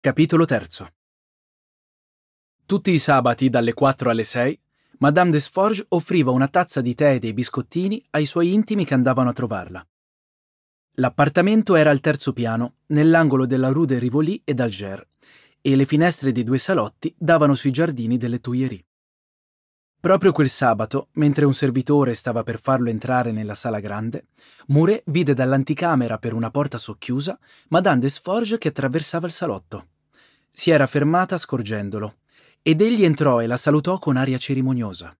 Capitolo terzo. Tutti i sabati dalle 4 alle 6, Madame Desforges offriva una tazza di tè e dei biscottini ai suoi intimi che andavano a trovarla. L'appartamento era al terzo piano, nell'angolo della Rue de Rivoli e d'Alger, e le finestre dei due salotti davano sui giardini delle Tuileries. Proprio quel sabato, mentre un servitore stava per farlo entrare nella sala grande, Mouret vide dall'anticamera per una porta socchiusa Madame Desforges che attraversava il salotto. Si era fermata scorgendolo, ed egli entrò e la salutò con aria cerimoniosa.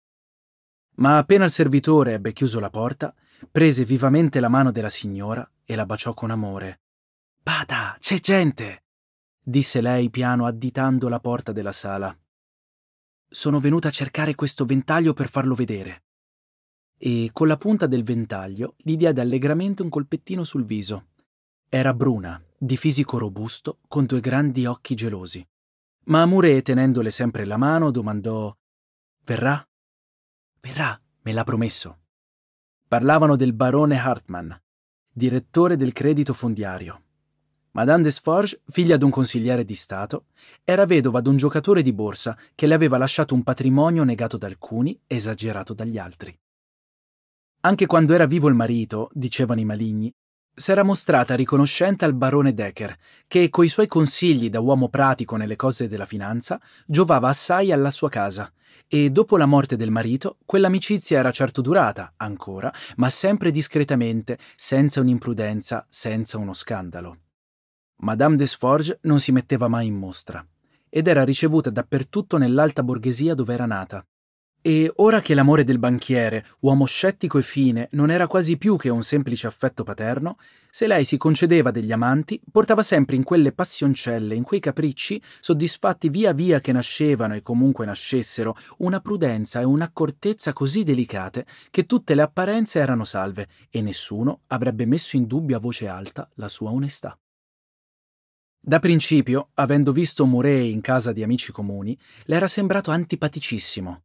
Ma appena il servitore ebbe chiuso la porta, prese vivamente la mano della signora e la baciò con amore. Bada, c'è gente! disse lei piano additando la porta della sala. Sono venuta a cercare questo ventaglio per farlo vedere. E con la punta del ventaglio gli diede allegramente un colpettino sul viso. Era bruna, di fisico robusto, con due grandi occhi gelosi. Ma Mouret, tenendole sempre la mano, domandò: Verrà? Verrà, me l'ha promesso. Parlavano del barone Hartmann, direttore del credito fondiario. Madame Desforges, figlia d'un consigliere di Stato, era vedova d'un giocatore di borsa che le aveva lasciato un patrimonio negato da alcuni, esagerato dagli altri. Anche quando era vivo il marito, dicevano i maligni, s'era mostrata riconoscente al barone Decker, che coi suoi consigli da uomo pratico nelle cose della finanza giovava assai alla sua casa, e dopo la morte del marito quell'amicizia era certo durata, ancora, ma sempre discretamente, senza un'imprudenza, senza uno scandalo. Madame Desforges non si metteva mai in mostra ed era ricevuta dappertutto nell'alta borghesia dove era nata. E ora che l'amore del banchiere, uomo scettico e fine, non era quasi più che un semplice affetto paterno, se lei si concedeva degli amanti, portava sempre in quelle passioncelle, in quei capricci, soddisfatti via via che nascevano e comunque nascessero, una prudenza e un'accortezza così delicate che tutte le apparenze erano salve e nessuno avrebbe messo in dubbio a voce alta la sua onestà. Da principio, avendo visto Mouret in casa di amici comuni, le era sembrato antipaticissimo.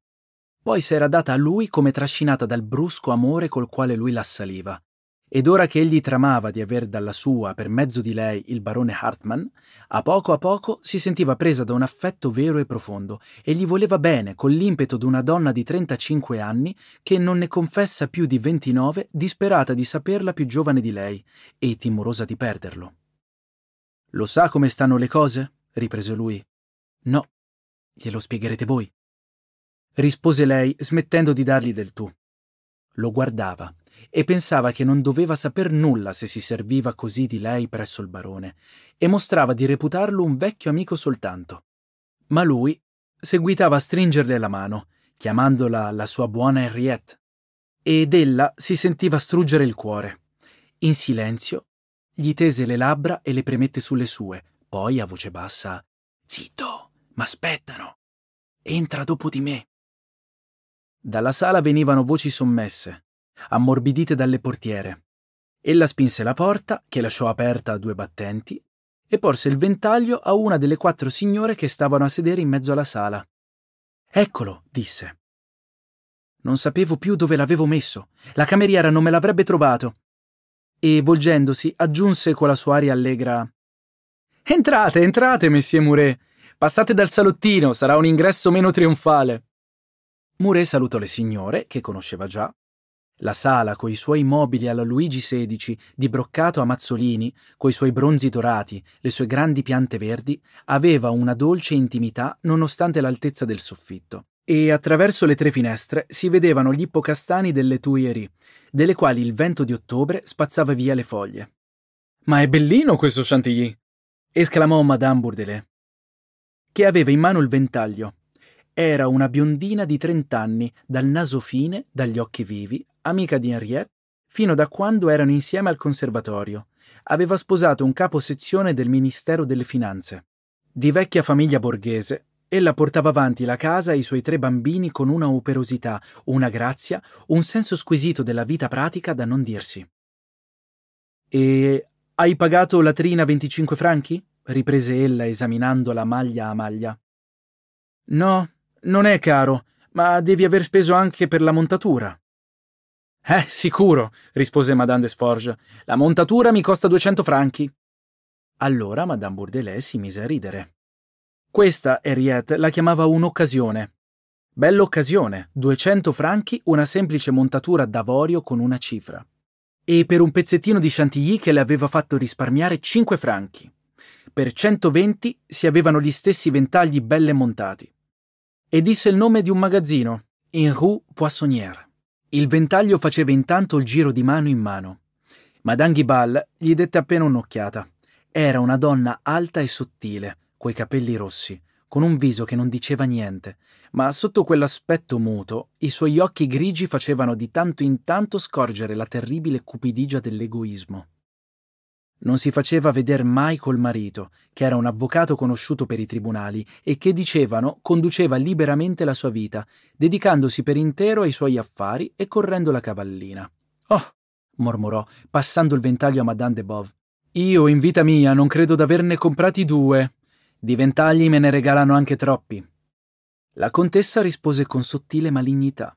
Poi s'era data a lui come trascinata dal brusco amore col quale lui l'assaliva. Ed ora che egli tramava di aver dalla sua, per mezzo di lei, il barone Hartmann, a poco a poco si sentiva presa da un affetto vero e profondo e gli voleva bene con l'impeto d'una donna di 35 anni che non ne confessa più di 29, disperata di saperla più giovane di lei e timorosa di perderlo. Lo sa come stanno le cose? riprese lui. No, glielo spiegherete voi. Rispose lei, smettendo di dargli del tu. Lo guardava e pensava che non doveva saper nulla se si serviva così di lei presso il barone, e mostrava di reputarlo un vecchio amico soltanto. Ma lui seguitava a stringerle la mano, chiamandola la sua buona Henriette, ed ella si sentiva struggere il cuore. In silenzio gli tese le labbra e le premette sulle sue, poi a voce bassa Zitto, m'aspettano. Entra dopo di me. Dalla sala venivano voci sommesse, ammorbidite dalle portiere. Ella spinse la porta, che lasciò aperta a due battenti, e porse il ventaglio a una delle quattro signore che stavano a sedere in mezzo alla sala. Eccolo, disse. Non sapevo più dove l'avevo messo. La cameriera non me l'avrebbe trovato e, volgendosi, aggiunse con la sua aria allegra Entrate, entrate, messie Mouret. Passate dal salottino, sarà un ingresso meno trionfale. Mouret salutò le signore, che conosceva già. La sala, coi suoi mobili alla Luigi XVI, di broccato a mazzolini, coi suoi bronzi dorati, le sue grandi piante verdi, aveva una dolce intimità nonostante l'altezza del soffitto e attraverso le tre finestre si vedevano gli ippocastani delle Tuileries, delle quali il vento di ottobre spazzava via le foglie. Ma è bellino questo Chantilly! esclamò Madame Bourdelais, che aveva in mano il ventaglio. Era una biondina di trent'anni, dal naso fine, dagli occhi vivi, amica di Henriette, fino da quando erano insieme al conservatorio. Aveva sposato un capo sezione del Ministero delle Finanze. Di vecchia famiglia borghese, Ella portava avanti la casa e i suoi tre bambini con una operosità, una grazia, un senso squisito della vita pratica da non dirsi. E hai pagato la trina 25 franchi? riprese ella esaminandola maglia a maglia. No, non è caro, ma devi aver speso anche per la montatura. Eh, sicuro, rispose Madame Desforges. La montatura mi costa 200 franchi. Allora Madame Bourdelais si mise a ridere. Questa Henriette la chiamava un'occasione. Bella occasione, 200 franchi, una semplice montatura d'avorio con una cifra. E per un pezzettino di chantilly che le aveva fatto risparmiare 5 franchi. Per 120 si avevano gli stessi ventagli belle montati. E disse il nome di un magazzino, in Rue Poissonnière. Il ventaglio faceva intanto il giro di mano in mano. Madame Guibal gli dette appena un'occhiata. Era una donna alta e sottile, coi capelli rossi, con un viso che non diceva niente, ma sotto quell'aspetto muto i suoi occhi grigi facevano di tanto in tanto scorgere la terribile cupidigia dell'egoismo. Non si faceva veder mai col marito, che era un avvocato conosciuto per i tribunali e che, dicevano, conduceva liberamente la sua vita, dedicandosi per intero ai suoi affari e correndo la cavallina. Oh, mormorò, passando il ventaglio a Madame de Bove. Io, in vita mia, non credo d'averne comprati due. Di ventagli me ne regalano anche troppi. La contessa rispose con sottile malignità.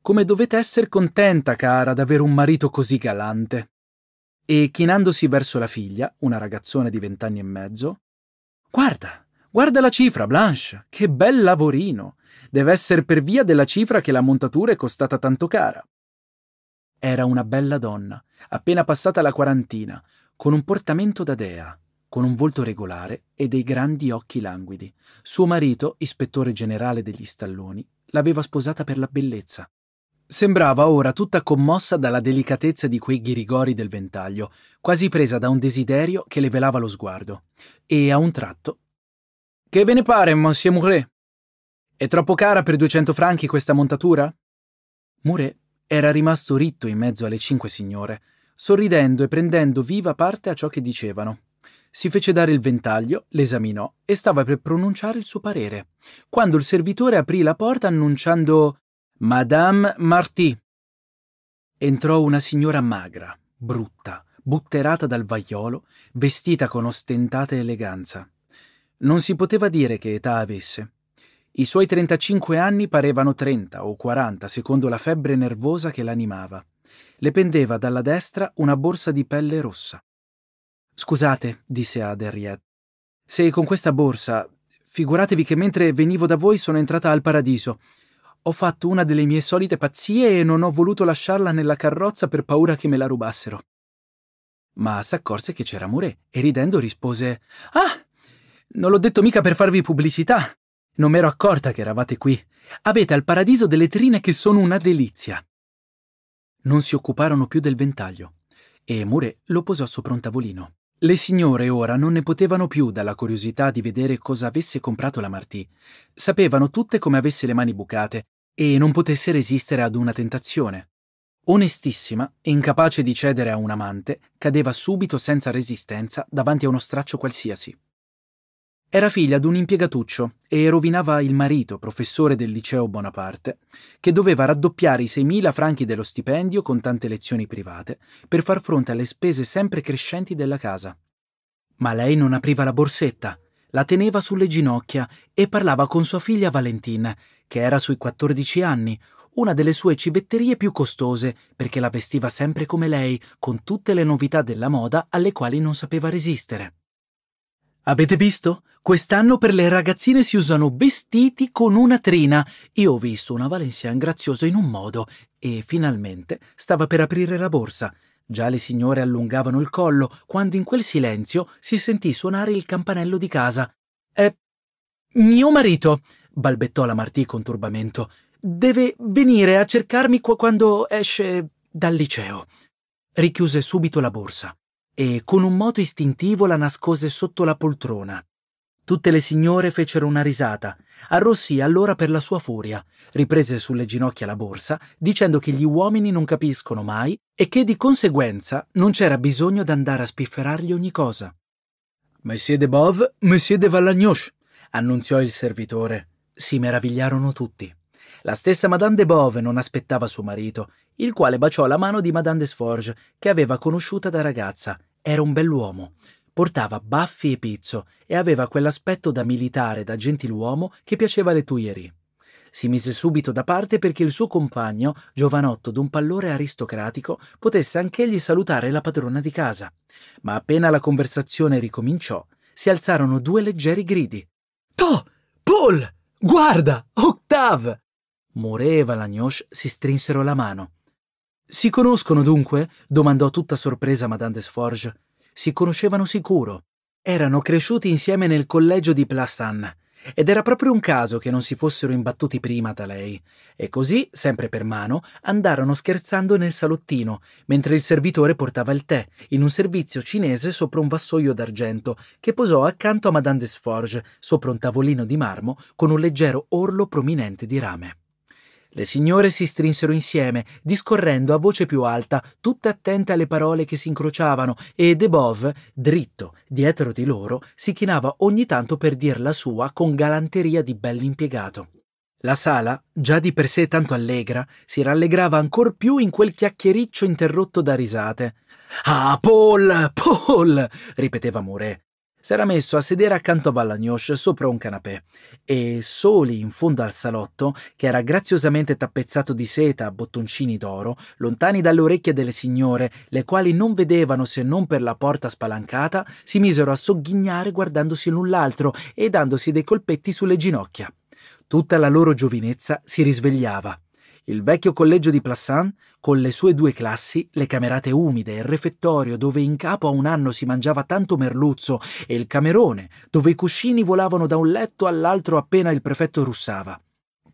Come dovete essere contenta, cara, d'avere un marito così galante. E chinandosi verso la figlia, una ragazzona di vent'anni e mezzo, Guarda, guarda la cifra, Blanche, che bel lavorino. Deve essere per via della cifra che la montatura è costata tanto cara. Era una bella donna, appena passata la quarantina, con un portamento da dea, con un volto regolare e dei grandi occhi languidi. Suo marito, ispettore generale degli stalloni, l'aveva sposata per la bellezza. Sembrava ora tutta commossa dalla delicatezza di quei ghirigori del ventaglio, quasi presa da un desiderio che le velava lo sguardo. E a un tratto. Che ve ne pare, Monsieur Mouret? È troppo cara per 200 franchi questa montatura? Mouret era rimasto ritto in mezzo alle cinque signore, sorridendo e prendendo viva parte a ciò che dicevano. Si fece dare il ventaglio, l'esaminò e stava per pronunciare il suo parere, quando il servitore aprì la porta annunciando Madame Marty. Entrò una signora magra, brutta, butterata dal vaiolo, vestita con ostentata eleganza. Non si poteva dire che età avesse. I suoi 35 anni parevano 30 o 40, secondo la febbre nervosa che l'animava le pendeva dalla destra una borsa di pelle rossa. Scusate, disse ad Henriette, se con questa borsa. Figuratevi che mentre venivo da voi sono entrata al paradiso. Ho fatto una delle mie solite pazzie e non ho voluto lasciarla nella carrozza per paura che me la rubassero. Ma s'accorse che c'era Mouret e ridendo rispose: Ah, non l'ho detto mica per farvi pubblicità. Non m'ero accorta che eravate qui. Avete al paradiso delle trine che sono una delizia non si occuparono più del ventaglio e Mouret lo posò sopra un tavolino. Le signore ora non ne potevano più dalla curiosità di vedere cosa avesse comprato la Martì. Sapevano tutte come avesse le mani bucate e non potesse resistere ad una tentazione. Onestissima incapace di cedere a un amante, cadeva subito senza resistenza davanti a uno straccio qualsiasi. Era figlia d'un impiegatuccio e rovinava il marito, professore del liceo Bonaparte, che doveva raddoppiare i 6.000 franchi dello stipendio con tante lezioni private per far fronte alle spese sempre crescenti della casa. Ma lei non apriva la borsetta, la teneva sulle ginocchia e parlava con sua figlia Valentine, che era sui 14 anni, una delle sue civetterie più costose, perché la vestiva sempre come lei, con tutte le novità della moda alle quali non sapeva resistere. Avete visto? Quest'anno per le ragazzine si usano vestiti con una trina. Io ho visto una Valenciane graziosa in un modo e finalmente stava per aprire la borsa. Già le signore allungavano il collo quando in quel silenzio si sentì suonare il campanello di casa. È mio marito, balbettò la Martì con turbamento. Deve venire a cercarmi quando esce dal liceo. Richiuse subito la borsa e con un moto istintivo la nascose sotto la poltrona. Tutte le signore fecero una risata. Arrossì allora per la sua furia. Riprese sulle ginocchia la borsa, dicendo che gli uomini non capiscono mai e che di conseguenza non c'era bisogno d'andare a spifferargli ogni cosa. Monsieur de Bove, Monsieur de Vallagnoche, annunziò il servitore. Si meravigliarono tutti. La stessa Madame de Bove non aspettava suo marito, il quale baciò la mano di Madame de Sforge, che aveva conosciuta da ragazza. Era un bell'uomo. Portava baffi e pizzo e aveva quell'aspetto da militare, da gentiluomo che piaceva alle Tuileries. Si mise subito da parte perché il suo compagno, giovanotto d'un pallore aristocratico, potesse anch'egli salutare la padrona di casa. Ma appena la conversazione ricominciò, si alzarono due leggeri gridi. To! Paul! Guarda! Octave! Mouret e Valagnoche si strinsero la mano. Si conoscono dunque? domandò tutta sorpresa Madame Desforges. Si conoscevano sicuro. Erano cresciuti insieme nel collegio di Plassans ed era proprio un caso che non si fossero imbattuti prima da lei. E così, sempre per mano, andarono scherzando nel salottino, mentre il servitore portava il tè, in un servizio cinese sopra un vassoio d'argento, che posò accanto a Madame Desforges, sopra un tavolino di marmo, con un leggero orlo prominente di rame. Le signore si strinsero insieme, discorrendo a voce più alta, tutte attente alle parole che si incrociavano, e Debove, dritto, dietro di loro, si chinava ogni tanto per dir la sua con galanteria di bell'impiegato. La sala, già di per sé tanto allegra, si rallegrava ancor più in quel chiacchiericcio interrotto da risate. Ah, Paul, Paul! ripeteva Mouret s'era messo a sedere accanto a Vallagnoche sopra un canapè e soli in fondo al salotto, che era graziosamente tappezzato di seta a bottoncini d'oro, lontani dalle orecchie delle signore, le quali non vedevano se non per la porta spalancata, si misero a sogghignare guardandosi l'un l'altro e dandosi dei colpetti sulle ginocchia. Tutta la loro giovinezza si risvegliava il vecchio collegio di Plassans, con le sue due classi, le camerate umide, il refettorio dove in capo a un anno si mangiava tanto merluzzo e il camerone dove i cuscini volavano da un letto all'altro appena il prefetto russava.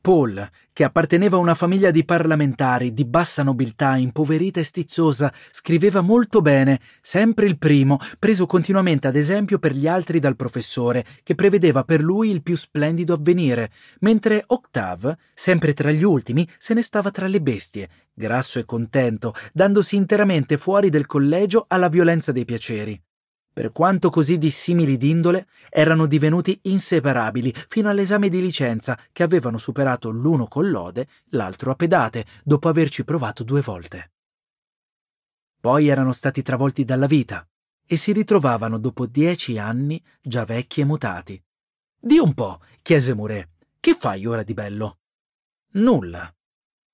Paul, che apparteneva a una famiglia di parlamentari di bassa nobiltà, impoverita e stizzosa, scriveva molto bene, sempre il primo, preso continuamente ad esempio per gli altri dal professore, che prevedeva per lui il più splendido avvenire, mentre Octave, sempre tra gli ultimi, se ne stava tra le bestie, grasso e contento, dandosi interamente fuori del collegio alla violenza dei piaceri per quanto così dissimili d'indole, erano divenuti inseparabili fino all'esame di licenza che avevano superato l'uno con lode, l'altro a pedate, dopo averci provato due volte. Poi erano stati travolti dalla vita e si ritrovavano dopo dieci anni già vecchi e mutati. Di un po', chiese Mouret, che fai ora di bello? Nulla.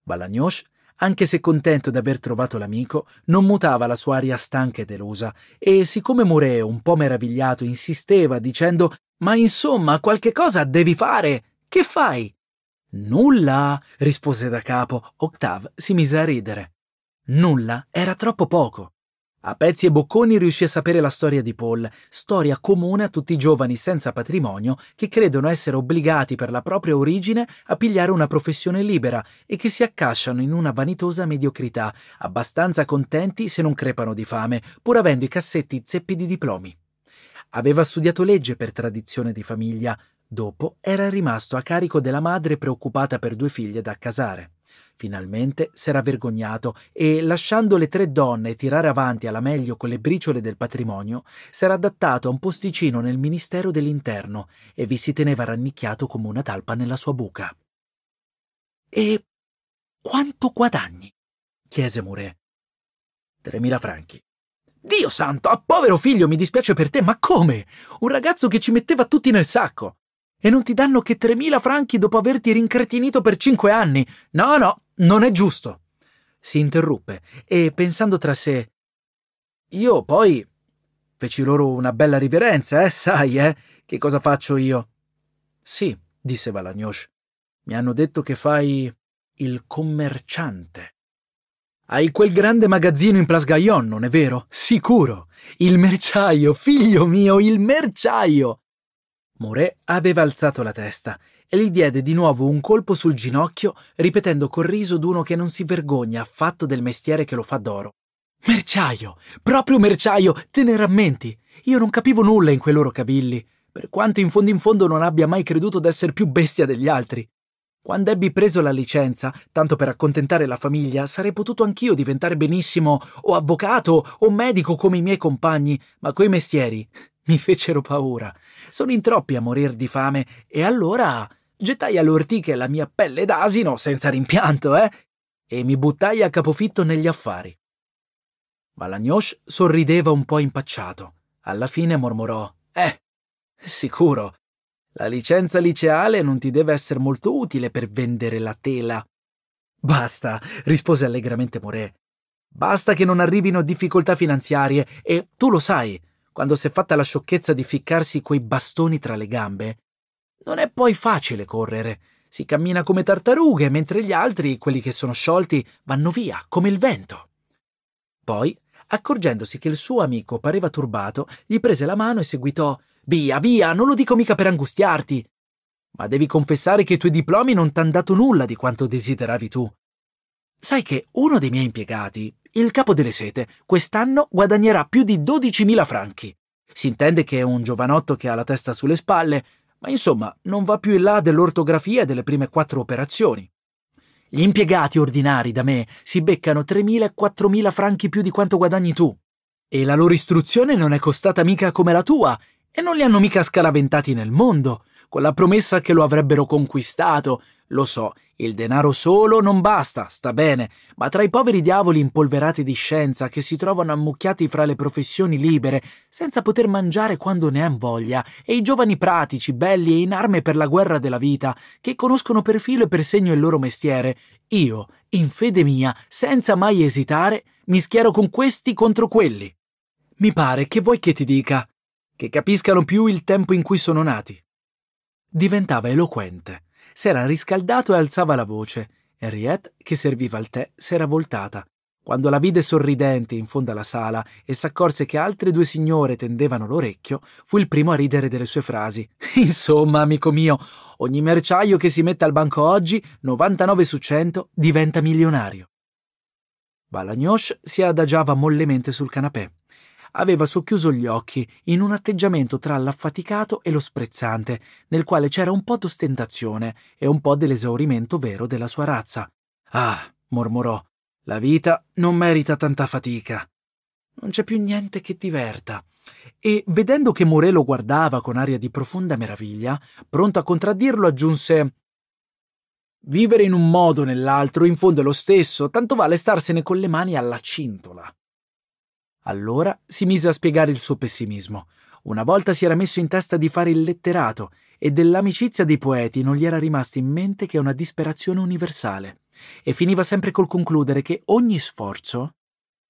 Balagnoche anche se contento d'aver trovato l'amico, non mutava la sua aria stanca e delusa, e siccome Mureo, un po' meravigliato, insisteva dicendo Ma insomma, qualche cosa devi fare. Che fai? Nulla, rispose da capo. Octave si mise a ridere. Nulla era troppo poco. A pezzi e bocconi riuscì a sapere la storia di Paul, storia comune a tutti i giovani senza patrimonio che credono essere obbligati per la propria origine a pigliare una professione libera e che si accasciano in una vanitosa mediocrità, abbastanza contenti se non crepano di fame, pur avendo i cassetti zeppi di diplomi. Aveva studiato legge per tradizione di famiglia, dopo era rimasto a carico della madre preoccupata per due figlie da accasare. Finalmente s'era vergognato e, lasciando le tre donne tirare avanti alla meglio con le briciole del patrimonio, s'era adattato a un posticino nel Ministero dell'Interno e vi si teneva rannicchiato come una talpa nella sua buca. E quanto guadagni? chiese Mouret. Tremila franchi. Dio santo, ah, povero figlio, mi dispiace per te, ma come? Un ragazzo che ci metteva tutti nel sacco. E non ti danno che tremila franchi dopo averti rincretinito per cinque anni. No, no, non è giusto. Si interruppe e, pensando tra sé, io poi feci loro una bella riverenza, eh, sai, eh, che cosa faccio io? Sì, disse Valagnoche. Mi hanno detto che fai il commerciante. Hai quel grande magazzino in Place Gaillon, non è vero? Sicuro. Il merciaio, figlio mio, il merciaio. Mouret aveva alzato la testa e gli diede di nuovo un colpo sul ginocchio, ripetendo col riso d'uno che non si vergogna affatto del mestiere che lo fa d'oro. Merciaio! Proprio merciaio! Te ne rammenti? Io non capivo nulla in quei loro cavilli, per quanto in fondo in fondo non abbia mai creduto d'essere più bestia degli altri. Quando ebbi preso la licenza, tanto per accontentare la famiglia, sarei potuto anch'io diventare benissimo o avvocato o medico come i miei compagni, ma quei mestieri mi fecero paura. Sono in troppi a morir di fame e allora gettai alle la mia pelle d'asino senza rimpianto, eh? E mi buttai a capofitto negli affari. Valagnoche sorrideva un po' impacciato. Alla fine mormorò: Eh, sicuro. La licenza liceale non ti deve essere molto utile per vendere la tela. Basta, rispose allegramente Moré. Basta che non arrivino difficoltà finanziarie e tu lo sai, quando si è fatta la sciocchezza di ficcarsi quei bastoni tra le gambe, non è poi facile correre. Si cammina come tartarughe, mentre gli altri, quelli che sono sciolti, vanno via, come il vento. Poi, accorgendosi che il suo amico pareva turbato, gli prese la mano e seguitò Via, via, non lo dico mica per angustiarti. Ma devi confessare che i tuoi diplomi non t'han dato nulla di quanto desideravi tu. Sai che uno dei miei impiegati, il capo delle sete, quest'anno guadagnerà più di 12.000 franchi. Si intende che è un giovanotto che ha la testa sulle spalle, ma insomma non va più in là dell'ortografia delle prime quattro operazioni. Gli impiegati ordinari da me si beccano 3.000 e 4.000 franchi più di quanto guadagni tu. E la loro istruzione non è costata mica come la tua, e non li hanno mica scaraventati nel mondo, con la promessa che lo avrebbero conquistato, lo so, il denaro solo non basta, sta bene, ma tra i poveri diavoli impolverati di scienza che si trovano ammucchiati fra le professioni libere, senza poter mangiare quando ne han voglia, e i giovani pratici, belli e in arme per la guerra della vita, che conoscono per filo e per segno il loro mestiere, io, in fede mia, senza mai esitare, mi schiero con questi contro quelli. Mi pare che vuoi che ti dica, che capiscano più il tempo in cui sono nati. Diventava eloquente s'era riscaldato e alzava la voce. Henriette, che serviva il tè, s'era voltata. Quando la vide sorridente in fondo alla sala e s'accorse che altre due signore tendevano l'orecchio, fu il primo a ridere delle sue frasi. Insomma, amico mio, ogni merciaio che si mette al banco oggi, 99 su 100, diventa milionario. Balagnoche si adagiava mollemente sul canapè aveva socchiuso gli occhi in un atteggiamento tra l'affaticato e lo sprezzante, nel quale c'era un po' d'ostentazione e un po' dell'esaurimento vero della sua razza. Ah, mormorò, la vita non merita tanta fatica. Non c'è più niente che diverta. E vedendo che Moré lo guardava con aria di profonda meraviglia, pronto a contraddirlo, aggiunse Vivere in un modo o nell'altro in fondo è lo stesso, tanto vale starsene con le mani alla cintola. Allora si mise a spiegare il suo pessimismo. Una volta si era messo in testa di fare il letterato e dell'amicizia dei poeti non gli era rimasta in mente che una disperazione universale. E finiva sempre col concludere che ogni sforzo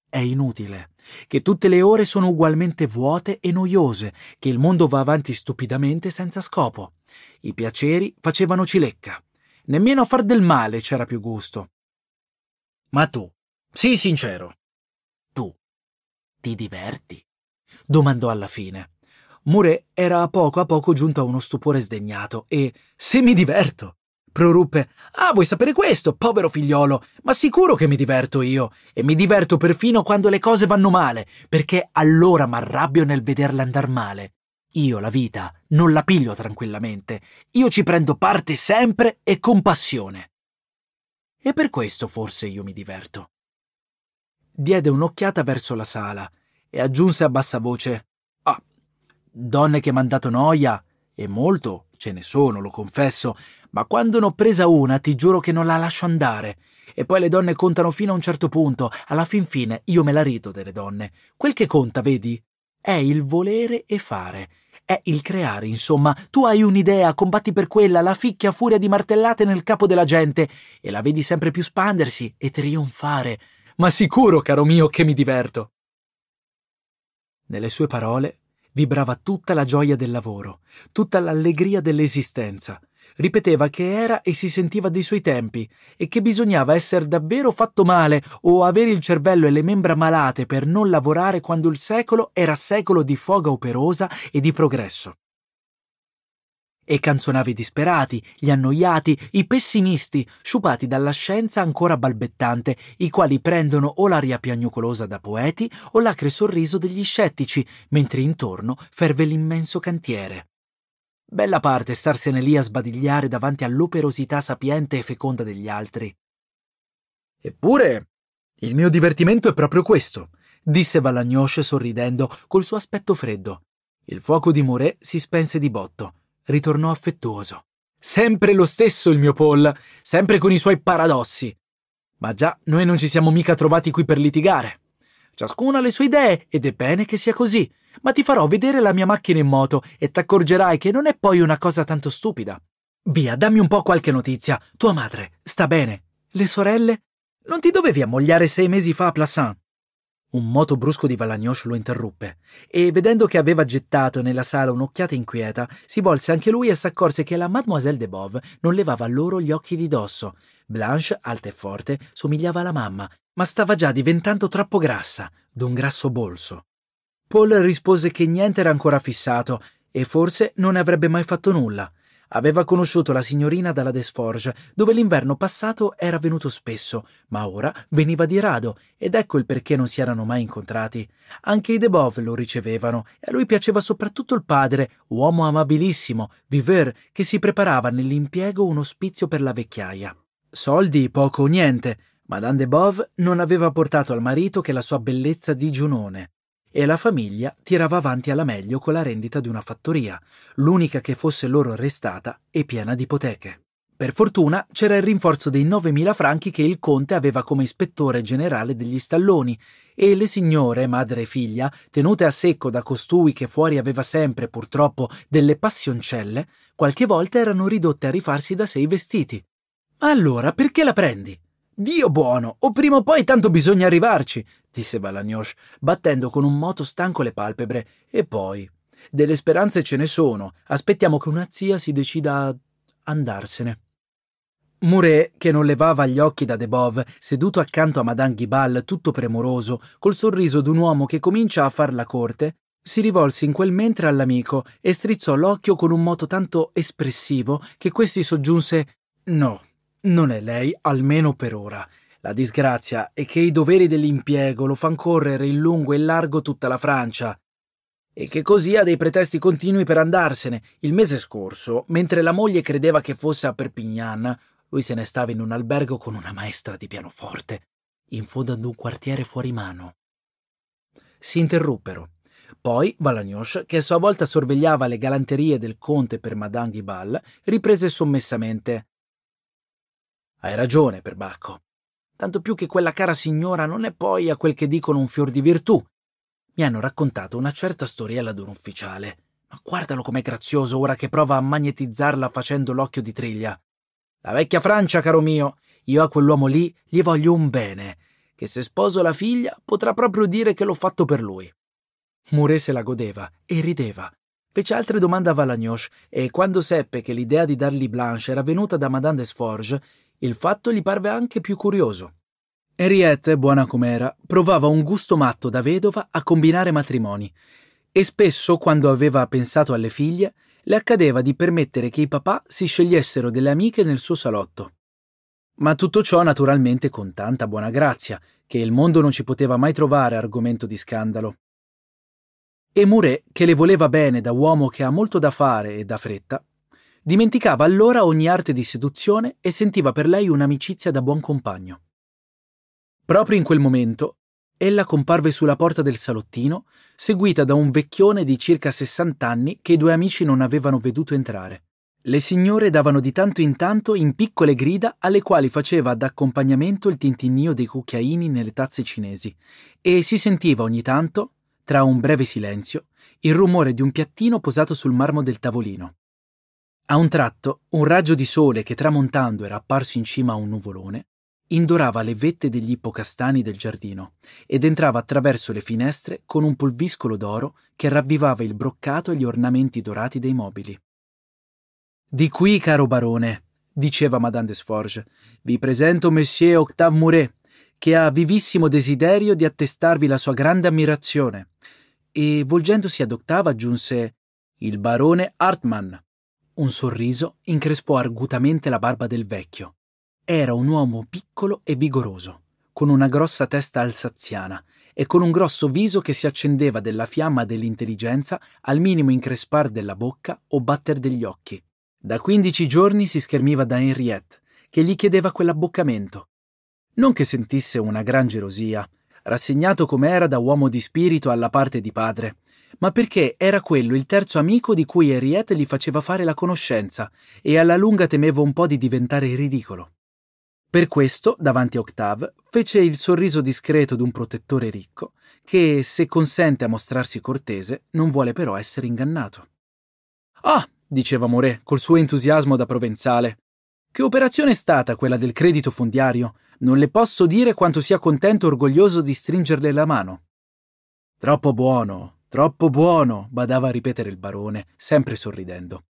è inutile, che tutte le ore sono ugualmente vuote e noiose, che il mondo va avanti stupidamente senza scopo. I piaceri facevano cilecca. Nemmeno a far del male c'era più gusto. Ma tu, sii sincero, ti diverti? domandò alla fine. Muré era a poco a poco giunto a uno stupore sdegnato e se mi diverto. Proruppe Ah, vuoi sapere questo, povero figliolo? Ma sicuro che mi diverto io, e mi diverto perfino quando le cose vanno male, perché allora m'arrabbio nel vederla andar male. Io la vita non la piglio tranquillamente, io ci prendo parte sempre e con passione. E per questo forse io mi diverto diede un'occhiata verso la sala e aggiunse a bassa voce Ah, donne che m'han dato noia, e molto, ce ne sono, lo confesso, ma quando ne ho presa una ti giuro che non la lascio andare. E poi le donne contano fino a un certo punto, alla fin fine io me la rito delle donne. Quel che conta, vedi, è il volere e fare. È il creare, insomma. Tu hai un'idea, combatti per quella, la ficchia furia di martellate nel capo della gente, e la vedi sempre più spandersi e trionfare ma sicuro, caro mio, che mi diverto. Nelle sue parole vibrava tutta la gioia del lavoro, tutta l'allegria dell'esistenza. Ripeteva che era e si sentiva dei suoi tempi e che bisognava essere davvero fatto male o avere il cervello e le membra malate per non lavorare quando il secolo era secolo di foga operosa e di progresso e canzonavi disperati, gli annoiati, i pessimisti, sciupati dalla scienza ancora balbettante, i quali prendono o l'aria piagnucolosa da poeti o l'acre sorriso degli scettici, mentre intorno ferve l'immenso cantiere. Bella parte starsene lì a sbadigliare davanti all'operosità sapiente e feconda degli altri. Eppure, il mio divertimento è proprio questo, disse Valagnosce sorridendo col suo aspetto freddo. Il fuoco di Moré si spense di botto ritornò affettuoso. Sempre lo stesso il mio Paul, sempre con i suoi paradossi. Ma già, noi non ci siamo mica trovati qui per litigare. Ciascuno ha le sue idee ed è bene che sia così. Ma ti farò vedere la mia macchina in moto e t'accorgerai che non è poi una cosa tanto stupida. Via, dammi un po' qualche notizia. Tua madre sta bene? Le sorelle? Non ti dovevi ammogliare sei mesi fa a Plassin? Un moto brusco di Valagnoche lo interruppe e, vedendo che aveva gettato nella sala un'occhiata inquieta, si volse anche lui e s'accorse che la Mademoiselle de Bove non levava loro gli occhi di dosso. Blanche, alta e forte, somigliava alla mamma, ma stava già diventando troppo grassa, d'un grasso bolso. Paul rispose che niente era ancora fissato e forse non ne avrebbe mai fatto nulla. Aveva conosciuto la signorina dalla Desforge, dove l'inverno passato era venuto spesso, ma ora veniva di rado, ed ecco il perché non si erano mai incontrati. Anche i Debov lo ricevevano, e a lui piaceva soprattutto il padre, uomo amabilissimo, viveur, che si preparava nell'impiego un ospizio per la vecchiaia. Soldi poco o niente. Madame Debov non aveva portato al marito che la sua bellezza di giunone e la famiglia tirava avanti alla meglio con la rendita di una fattoria, l'unica che fosse loro restata e piena di ipoteche. Per fortuna c'era il rinforzo dei 9.000 franchi che il conte aveva come ispettore generale degli stalloni e le signore, madre e figlia, tenute a secco da costui che fuori aveva sempre, purtroppo, delle passioncelle, qualche volta erano ridotte a rifarsi da sé i vestiti. Allora, perché la prendi? Dio buono, o prima o poi tanto bisogna arrivarci, disse Valagnoche, battendo con un moto stanco le palpebre. E poi, delle speranze ce ne sono. Aspettiamo che una zia si decida a andarsene. Mouret, che non levava gli occhi da Debov, seduto accanto a Madame Guibal, tutto premuroso, col sorriso d'un uomo che comincia a far la corte, si rivolse in quel mentre all'amico e strizzò l'occhio con un moto tanto espressivo che questi soggiunse No, non è lei, almeno per ora. La disgrazia è che i doveri dell'impiego lo fan correre in lungo e largo tutta la Francia e che così ha dei pretesti continui per andarsene. Il mese scorso, mentre la moglie credeva che fosse a Perpignan, lui se ne stava in un albergo con una maestra di pianoforte, in fondo ad un quartiere fuori mano. Si interruppero. Poi Valagnoche, che a sua volta sorvegliava le galanterie del conte per Madame Guibal, riprese sommessamente. Hai ragione, perbacco. Tanto più che quella cara signora non è poi a quel che dicono un fior di virtù. Mi hanno raccontato una certa storiella d'un ufficiale. Ma guardalo com'è grazioso ora che prova a magnetizzarla facendo l'occhio di triglia. La vecchia Francia, caro mio, io a quell'uomo lì gli voglio un bene, che se sposo la figlia potrà proprio dire che l'ho fatto per lui. Mouret se la godeva e rideva. Fece altre domande a Valagnoche e quando seppe che l'idea di dargli Blanche era venuta da Madame Desforges, il fatto gli parve anche più curioso. Henriette, buona com'era, provava un gusto matto da vedova a combinare matrimoni e spesso, quando aveva pensato alle figlie, le accadeva di permettere che i papà si scegliessero delle amiche nel suo salotto. Ma tutto ciò naturalmente con tanta buona grazia, che il mondo non ci poteva mai trovare argomento di scandalo. E Mouret, che le voleva bene da uomo che ha molto da fare e da fretta, Dimenticava allora ogni arte di seduzione e sentiva per lei un'amicizia da buon compagno. Proprio in quel momento, ella comparve sulla porta del salottino, seguita da un vecchione di circa 60 anni che i due amici non avevano veduto entrare. Le signore davano di tanto in tanto in piccole grida alle quali faceva ad accompagnamento il tintinnio dei cucchiaini nelle tazze cinesi e si sentiva ogni tanto, tra un breve silenzio, il rumore di un piattino posato sul marmo del tavolino. A un tratto, un raggio di sole che tramontando era apparso in cima a un nuvolone, indorava le vette degli ippocastani del giardino ed entrava attraverso le finestre con un pulviscolo d'oro che ravvivava il broccato e gli ornamenti dorati dei mobili. Di qui, caro barone, diceva Madame Desforges, vi presento Monsieur Octave Mouret, che ha vivissimo desiderio di attestarvi la sua grande ammirazione. E volgendosi ad Octave aggiunse il barone Hartmann. Un sorriso increspò argutamente la barba del vecchio. Era un uomo piccolo e vigoroso, con una grossa testa alsaziana e con un grosso viso che si accendeva della fiamma dell'intelligenza al minimo increspar della bocca o batter degli occhi. Da quindici giorni si schermiva da Henriette, che gli chiedeva quell'abboccamento. Non che sentisse una gran gelosia, rassegnato come era da uomo di spirito alla parte di padre, ma perché era quello il terzo amico di cui Henriette gli faceva fare la conoscenza e alla lunga temeva un po' di diventare ridicolo. Per questo, davanti a Octave, fece il sorriso discreto d'un protettore ricco, che, se consente a mostrarsi cortese, non vuole però essere ingannato. Ah, diceva Moret col suo entusiasmo da provenzale. Che operazione è stata quella del credito fondiario? Non le posso dire quanto sia contento e orgoglioso di stringerle la mano. Troppo buono, troppo buono, badava a ripetere il barone, sempre sorridendo.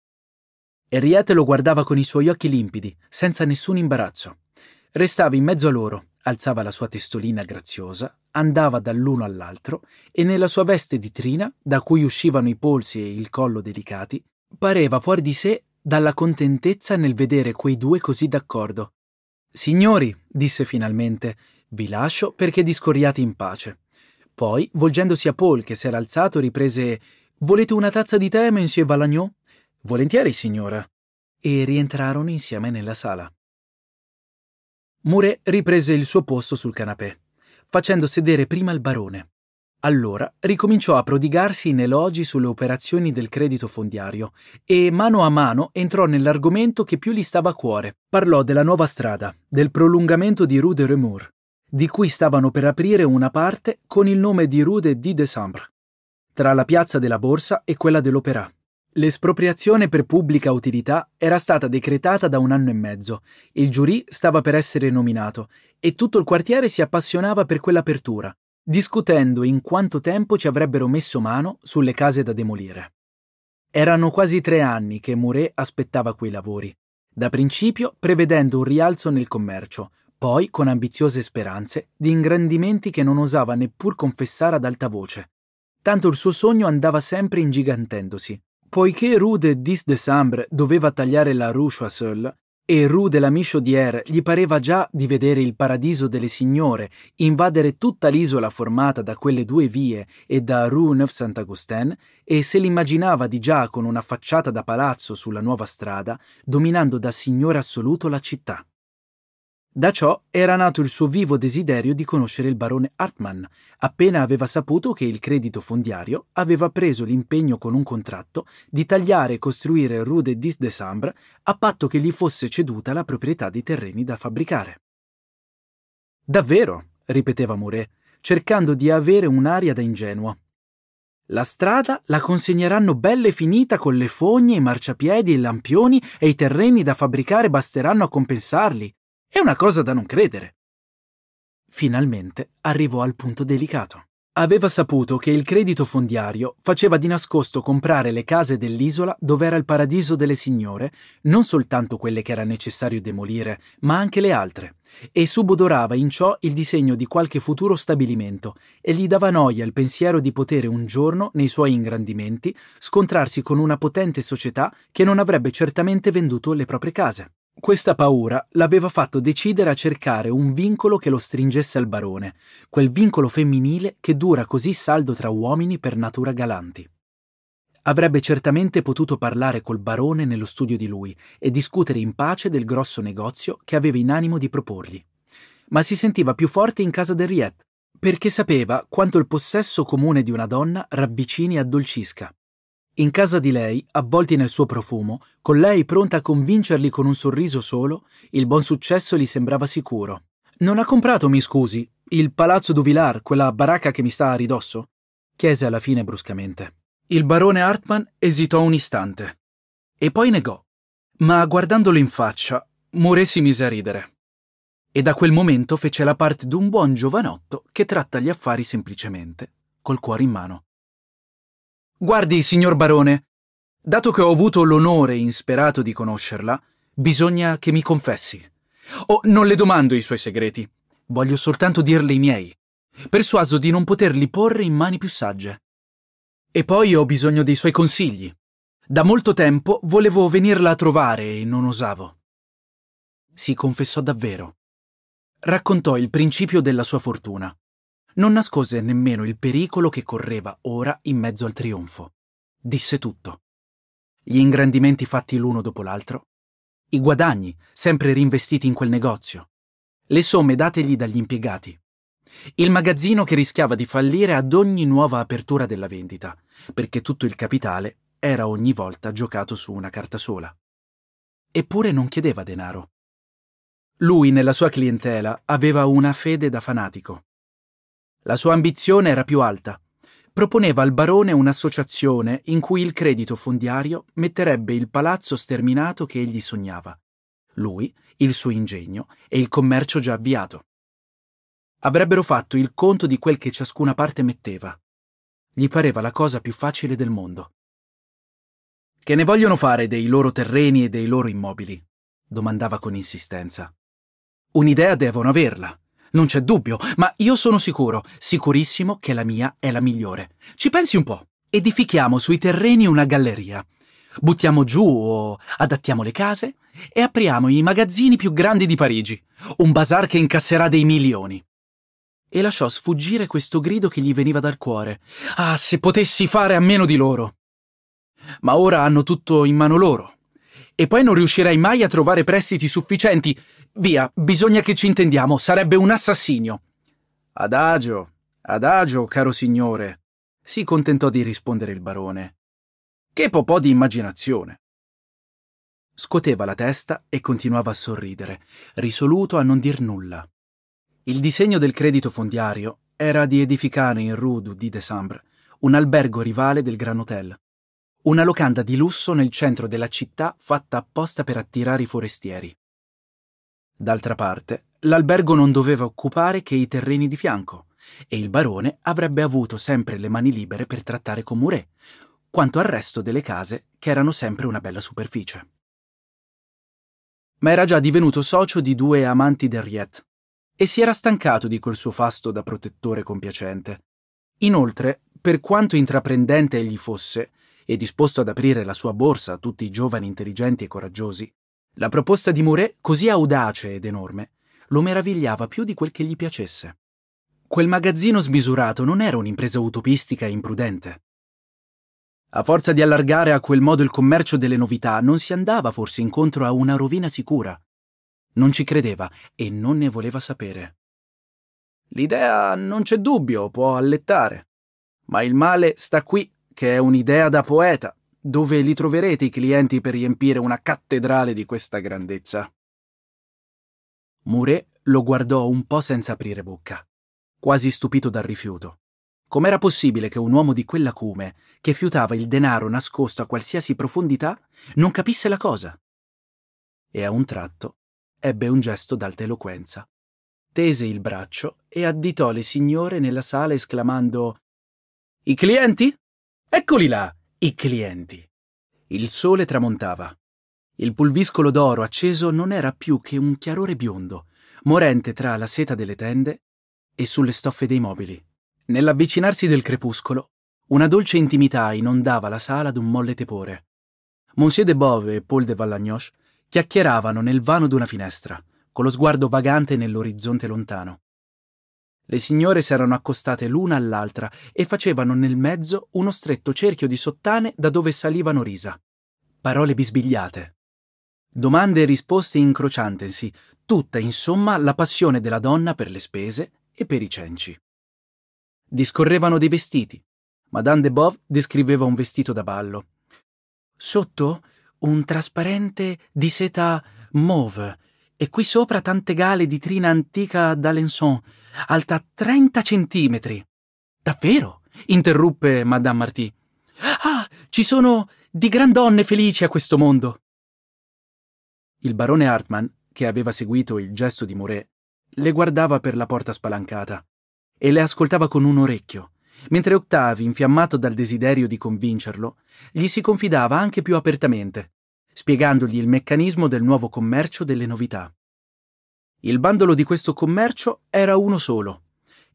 Henriette lo guardava con i suoi occhi limpidi, senza nessun imbarazzo. Restava in mezzo a loro, alzava la sua testolina graziosa, andava dall'uno all'altro e nella sua veste di trina, da cui uscivano i polsi e il collo delicati, pareva fuori di sé dalla contentezza nel vedere quei due così d'accordo. Signori, disse finalmente, vi lascio perché discorriate in pace. Poi, volgendosi a Paul che s'era alzato, riprese Volete una tazza di tè, monsieur Valagnon? Volentieri, signora. E rientrarono insieme nella sala. Mouret riprese il suo posto sul canapè, facendo sedere prima il barone. Allora ricominciò a prodigarsi in elogi sulle operazioni del credito fondiario e mano a mano entrò nell'argomento che più gli stava a cuore. Parlò della nuova strada, del prolungamento di Rue de Remur, di cui stavano per aprire una parte con il nome di Rue de 10 décembre, tra la piazza della Borsa e quella dell'Opéra. L'espropriazione per pubblica utilità era stata decretata da un anno e mezzo, il giurì stava per essere nominato e tutto il quartiere si appassionava per quell'apertura, discutendo in quanto tempo ci avrebbero messo mano sulle case da demolire. Erano quasi tre anni che Mouret aspettava quei lavori, da principio prevedendo un rialzo nel commercio, poi con ambiziose speranze di ingrandimenti che non osava neppur confessare ad alta voce. Tanto il suo sogno andava sempre ingigantendosi. Poiché Rue de 10 décembre doveva tagliare la Rue Choiseul, e Rue de la Michaudière gli pareva già di vedere il paradiso delle signore invadere tutta l'isola formata da quelle due vie e da Rue Neuf Saint-Augustin e se l'immaginava di già con una facciata da palazzo sulla nuova strada, dominando da signore assoluto la città. Da ciò era nato il suo vivo desiderio di conoscere il barone Hartmann, appena aveva saputo che il credito fondiario aveva preso l'impegno con un contratto di tagliare e costruire Rue de 10 décembre a patto che gli fosse ceduta la proprietà dei terreni da fabbricare. Davvero, ripeteva Mouret, cercando di avere un'aria da ingenuo. La strada la consegneranno bella e finita con le fogne, i marciapiedi i lampioni e i terreni da fabbricare basteranno a compensarli. È una cosa da non credere. Finalmente arrivò al punto delicato. Aveva saputo che il credito fondiario faceva di nascosto comprare le case dell'isola dove era il paradiso delle signore, non soltanto quelle che era necessario demolire, ma anche le altre, e subodorava in ciò il disegno di qualche futuro stabilimento e gli dava noia il pensiero di potere un giorno, nei suoi ingrandimenti, scontrarsi con una potente società che non avrebbe certamente venduto le proprie case. Questa paura l'aveva fatto decidere a cercare un vincolo che lo stringesse al barone, quel vincolo femminile che dura così saldo tra uomini per natura galanti. Avrebbe certamente potuto parlare col barone nello studio di lui e discutere in pace del grosso negozio che aveva in animo di proporgli. Ma si sentiva più forte in casa d'Henriette, perché sapeva quanto il possesso comune di una donna ravvicini e addolcisca. In casa di lei, avvolti nel suo profumo, con lei pronta a convincerli con un sorriso solo, il buon successo gli sembrava sicuro. Non ha comprato, mi scusi, il palazzo Duvillard, quella baracca che mi sta a ridosso? chiese alla fine bruscamente. Il barone Hartmann esitò un istante e poi negò. Ma guardandolo in faccia, Mouret si mise a ridere. E da quel momento fece la parte d'un buon giovanotto che tratta gli affari semplicemente, col cuore in mano. Guardi, signor barone, dato che ho avuto l'onore insperato di conoscerla, bisogna che mi confessi. Oh, non le domando i suoi segreti, voglio soltanto dirle i miei, persuaso di non poterli porre in mani più sagge. E poi ho bisogno dei suoi consigli. Da molto tempo volevo venirla a trovare e non osavo. Si confessò davvero. Raccontò il principio della sua fortuna non nascose nemmeno il pericolo che correva ora in mezzo al trionfo. Disse tutto. Gli ingrandimenti fatti l'uno dopo l'altro, i guadagni sempre rinvestiti in quel negozio, le somme dategli dagli impiegati, il magazzino che rischiava di fallire ad ogni nuova apertura della vendita, perché tutto il capitale era ogni volta giocato su una carta sola. Eppure non chiedeva denaro. Lui, nella sua clientela, aveva una fede da fanatico. La sua ambizione era più alta. Proponeva al barone un'associazione in cui il credito fondiario metterebbe il palazzo sterminato che egli sognava, lui, il suo ingegno e il commercio già avviato. Avrebbero fatto il conto di quel che ciascuna parte metteva. Gli pareva la cosa più facile del mondo. Che ne vogliono fare dei loro terreni e dei loro immobili? domandava con insistenza. Un'idea devono averla. Non c'è dubbio, ma io sono sicuro, sicurissimo che la mia è la migliore. Ci pensi un po'. Edifichiamo sui terreni una galleria. Buttiamo giù o adattiamo le case e apriamo i magazzini più grandi di Parigi. Un bazar che incasserà dei milioni. E lasciò sfuggire questo grido che gli veniva dal cuore. Ah, se potessi fare a meno di loro! ma ora hanno tutto in mano loro. E poi non riuscirai mai a trovare prestiti sufficienti. Via, bisogna che ci intendiamo, sarebbe un assassinio. Adagio, adagio, caro signore, si contentò di rispondere il barone. Che popò di immaginazione. Scoteva la testa e continuava a sorridere, risoluto a non dir nulla. Il disegno del credito fondiario era di edificare in Rue du Dix Décembre un albergo rivale del Gran Hotel una locanda di lusso nel centro della città fatta apposta per attirare i forestieri. D'altra parte, l'albergo non doveva occupare che i terreni di fianco e il barone avrebbe avuto sempre le mani libere per trattare con Muret, quanto al resto delle case che erano sempre una bella superficie. Ma era già divenuto socio di due amanti d'Henriette e si era stancato di quel suo fasto da protettore compiacente. Inoltre, per quanto intraprendente egli fosse, e disposto ad aprire la sua borsa a tutti i giovani intelligenti e coraggiosi, la proposta di Muret, così audace ed enorme, lo meravigliava più di quel che gli piacesse. Quel magazzino smisurato non era un'impresa utopistica e imprudente. A forza di allargare a quel modo il commercio delle novità, non si andava forse incontro a una rovina sicura. Non ci credeva e non ne voleva sapere. L'idea, non c'è dubbio, può allettare, ma il male sta qui che è un'idea da poeta, dove li troverete i clienti per riempire una cattedrale di questa grandezza. Muret lo guardò un po' senza aprire bocca, quasi stupito dal rifiuto. Com'era possibile che un uomo di quell'acume, che fiutava il denaro nascosto a qualsiasi profondità, non capisse la cosa? E a un tratto ebbe un gesto d'alta eloquenza. Tese il braccio e additò le signore nella sala esclamando I clienti? Eccoli là, i clienti. Il sole tramontava. Il pulviscolo d'oro acceso non era più che un chiarore biondo, morente tra la seta delle tende e sulle stoffe dei mobili. Nell'avvicinarsi del crepuscolo, una dolce intimità inondava la sala d'un molle tepore. Monsieur de Bove e Paul de Vallagnoche chiacchieravano nel vano d'una finestra, con lo sguardo vagante nell'orizzonte lontano. Le signore s'erano accostate l'una all'altra e facevano nel mezzo uno stretto cerchio di sottane da dove salivano risa. Parole bisbigliate. Domande e risposte incrociantensi, tutta insomma la passione della donna per le spese e per i cenci. Discorrevano dei vestiti. Madame de Bove descriveva un vestito da ballo. Sotto un trasparente di seta mauve e qui sopra tante gale di trina antica d'Alençon, alta 30 centimetri. Davvero? interruppe Madame Marty. Ah, ci sono di gran donne felici a questo mondo. Il barone Hartmann, che aveva seguito il gesto di Muret, le guardava per la porta spalancata e le ascoltava con un orecchio, mentre Octavi, infiammato dal desiderio di convincerlo, gli si confidava anche più apertamente spiegandogli il meccanismo del nuovo commercio delle novità. Il bandolo di questo commercio era uno solo,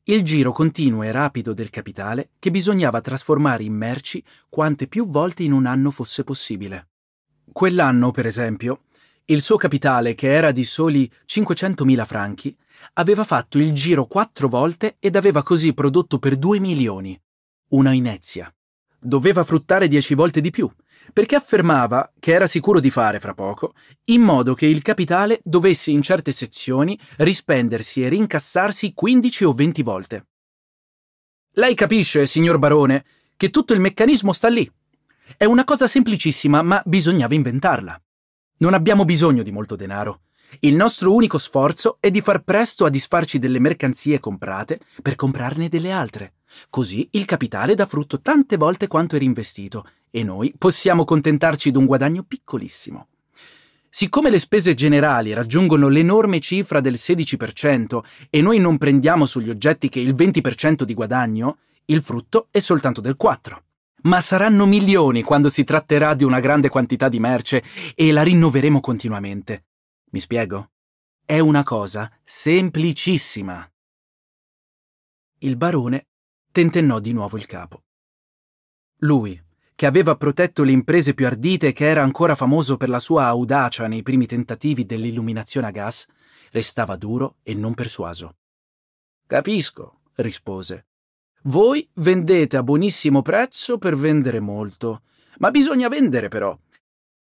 il giro continuo e rapido del capitale che bisognava trasformare in merci quante più volte in un anno fosse possibile. Quell'anno, per esempio, il suo capitale, che era di soli 500.000 franchi, aveva fatto il giro quattro volte ed aveva così prodotto per due milioni. Una inezia. Doveva fruttare dieci volte di più, perché affermava che era sicuro di fare fra poco, in modo che il capitale dovesse in certe sezioni rispendersi e rincassarsi 15 o 20 volte. Lei capisce, signor barone, che tutto il meccanismo sta lì. È una cosa semplicissima, ma bisognava inventarla. Non abbiamo bisogno di molto denaro. Il nostro unico sforzo è di far presto a disfarci delle mercanzie comprate per comprarne delle altre. Così il capitale dà frutto tante volte quanto è rinvestito e noi possiamo contentarci d'un guadagno piccolissimo. Siccome le spese generali raggiungono l'enorme cifra del 16% e noi non prendiamo sugli oggetti che il 20% di guadagno, il frutto è soltanto del 4%. Ma saranno milioni quando si tratterà di una grande quantità di merce e la rinnoveremo continuamente. Mi spiego? È una cosa semplicissima. Il barone tentennò di nuovo il capo. Lui, che aveva protetto le imprese più ardite e che era ancora famoso per la sua audacia nei primi tentativi dell'illuminazione a gas, restava duro e non persuaso. Capisco, rispose. Voi vendete a buonissimo prezzo per vendere molto, ma bisogna vendere però.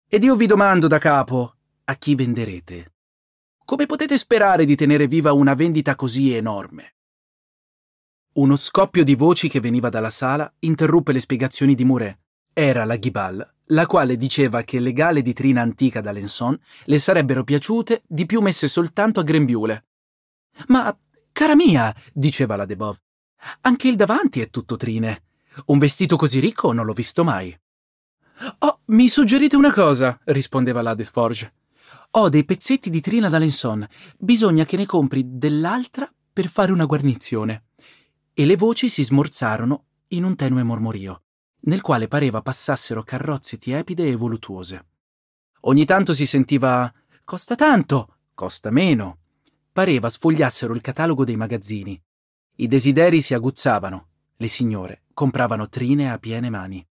Ed io vi domando da capo, a chi venderete? Come potete sperare di tenere viva una vendita così enorme? Uno scoppio di voci che veniva dalla sala interruppe le spiegazioni di Mouret era la Ghibal, la quale diceva che le gale di trina antica d'Alençon le sarebbero piaciute di più messe soltanto a grembiule. Ma, cara mia, diceva la Debov, anche il davanti è tutto trine. Un vestito così ricco non l'ho visto mai. Oh, mi suggerite una cosa, rispondeva la Desforge. Ho dei pezzetti di trina d'Alençon. Bisogna che ne compri dell'altra per fare una guarnizione. E le voci si smorzarono in un tenue mormorio nel quale pareva passassero carrozze tiepide e voluttuose. Ogni tanto si sentiva costa tanto, costa meno. Pareva sfogliassero il catalogo dei magazzini. I desideri si aguzzavano. Le signore compravano trine a piene mani.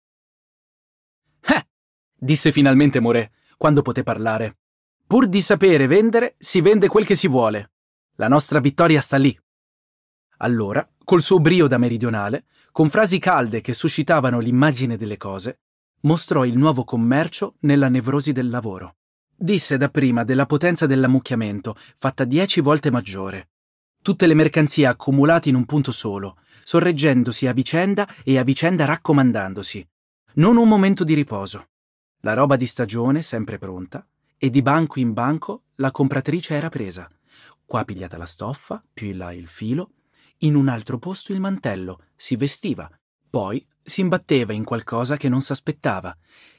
Eh! disse finalmente More, quando poté parlare. Pur di sapere vendere, si vende quel che si vuole. La nostra vittoria sta lì. Allora, col suo brio da meridionale, con frasi calde che suscitavano l'immagine delle cose, mostrò il nuovo commercio nella nevrosi del lavoro. Disse dapprima della potenza dell'ammucchiamento, fatta dieci volte maggiore. Tutte le mercanzie accumulate in un punto solo, sorreggendosi a vicenda e a vicenda raccomandandosi. Non un momento di riposo. La roba di stagione sempre pronta, e di banco in banco la compratrice era presa. Qua pigliata la stoffa, più in là il filo, in un altro posto il mantello, si vestiva, poi si imbatteva in qualcosa che non s'aspettava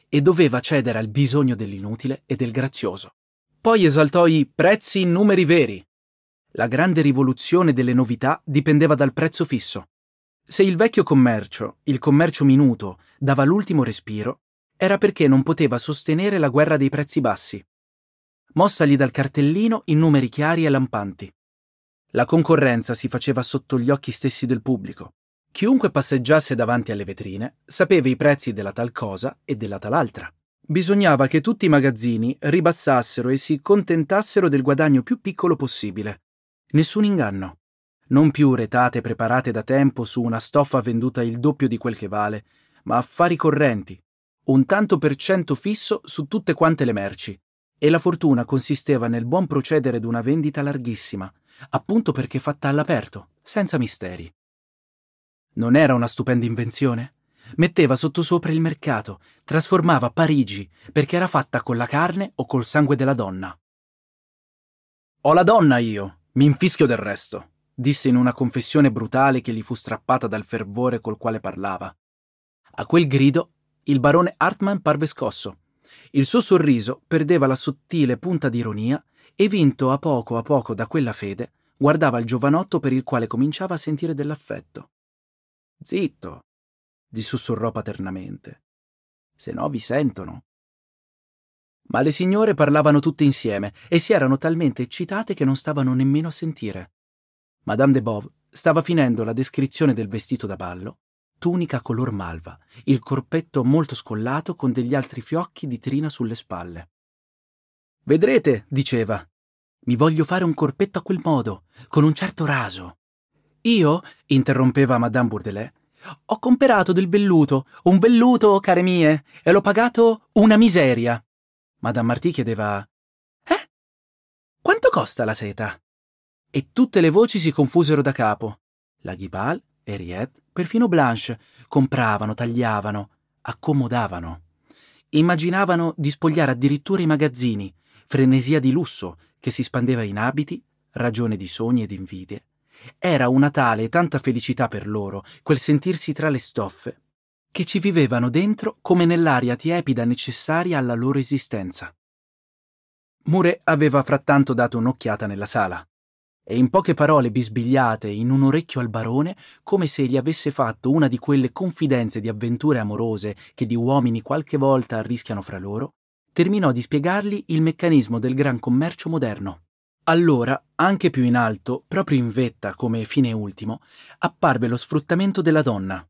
e doveva cedere al bisogno dell'inutile e del grazioso. Poi esaltò i prezzi in numeri veri. La grande rivoluzione delle novità dipendeva dal prezzo fisso. Se il vecchio commercio, il commercio minuto, dava l'ultimo respiro, era perché non poteva sostenere la guerra dei prezzi bassi. Mossagli dal cartellino in numeri chiari e lampanti. La concorrenza si faceva sotto gli occhi stessi del pubblico. Chiunque passeggiasse davanti alle vetrine sapeva i prezzi della tal cosa e della tal altra. Bisognava che tutti i magazzini ribassassero e si contentassero del guadagno più piccolo possibile. Nessun inganno. Non più retate preparate da tempo su una stoffa venduta il doppio di quel che vale, ma affari correnti. Un tanto per cento fisso su tutte quante le merci. E la fortuna consisteva nel buon procedere d'una vendita larghissima, appunto perché fatta all'aperto, senza misteri. Non era una stupenda invenzione? Metteva sottosopra il mercato, trasformava Parigi perché era fatta con la carne o col sangue della donna. Ho la donna io, mi infischio del resto, disse in una confessione brutale che gli fu strappata dal fervore col quale parlava. A quel grido il barone Hartmann parve scosso. Il suo sorriso perdeva la sottile punta di ironia e vinto a poco a poco da quella fede, guardava il giovanotto per il quale cominciava a sentire dell'affetto. Zitto, gli sussurrò paternamente. Se no vi sentono. Ma le signore parlavano tutte insieme e si erano talmente eccitate che non stavano nemmeno a sentire. Madame de Bove stava finendo la descrizione del vestito da ballo, tunica color malva, il corpetto molto scollato con degli altri fiocchi di trina sulle spalle. Vedrete, diceva, mi voglio fare un corpetto a quel modo, con un certo raso. Io, interrompeva Madame Bourdelais, ho comperato del velluto, un velluto, care mie, e l'ho pagato una miseria. Madame Marty chiedeva: Eh? Quanto costa la seta? E tutte le voci si confusero da capo. La Ghibal, Henriette, perfino Blanche, compravano, tagliavano, accomodavano. Immaginavano di spogliare addirittura i magazzini, frenesia di lusso che si spandeva in abiti, ragione di sogni ed invidie. Era una tale e tanta felicità per loro, quel sentirsi tra le stoffe, che ci vivevano dentro come nell'aria tiepida necessaria alla loro esistenza. Mure aveva frattanto dato un'occhiata nella sala e in poche parole bisbigliate in un orecchio al barone, come se gli avesse fatto una di quelle confidenze di avventure amorose che gli uomini qualche volta arrischiano fra loro, terminò di spiegargli il meccanismo del gran commercio moderno. Allora, anche più in alto, proprio in vetta come fine ultimo, apparve lo sfruttamento della donna.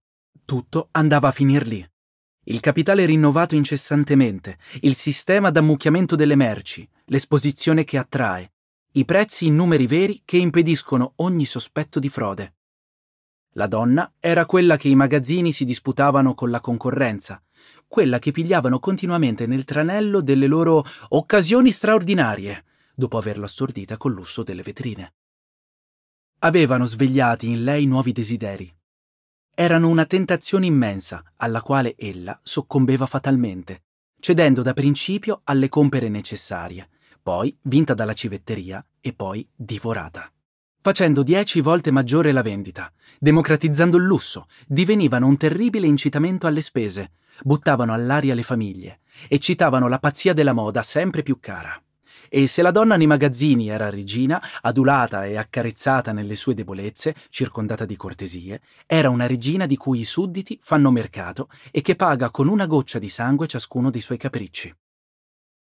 Tutto andava a finir lì. Il capitale rinnovato incessantemente, il sistema d'ammucchiamento delle merci, l'esposizione che attrae, i prezzi in numeri veri che impediscono ogni sospetto di frode. La donna era quella che i magazzini si disputavano con la concorrenza, quella che pigliavano continuamente nel tranello delle loro occasioni straordinarie, dopo averla stordita col lusso delle vetrine. Avevano svegliati in lei nuovi desideri. Erano una tentazione immensa alla quale ella soccombeva fatalmente, cedendo da principio alle compere necessarie, poi vinta dalla civetteria e poi divorata. Facendo dieci volte maggiore la vendita, democratizzando il lusso, divenivano un terribile incitamento alle spese, buttavano all'aria le famiglie, eccitavano la pazzia della moda sempre più cara. E se la donna nei magazzini era regina, adulata e accarezzata nelle sue debolezze, circondata di cortesie, era una regina di cui i sudditi fanno mercato e che paga con una goccia di sangue ciascuno dei suoi capricci.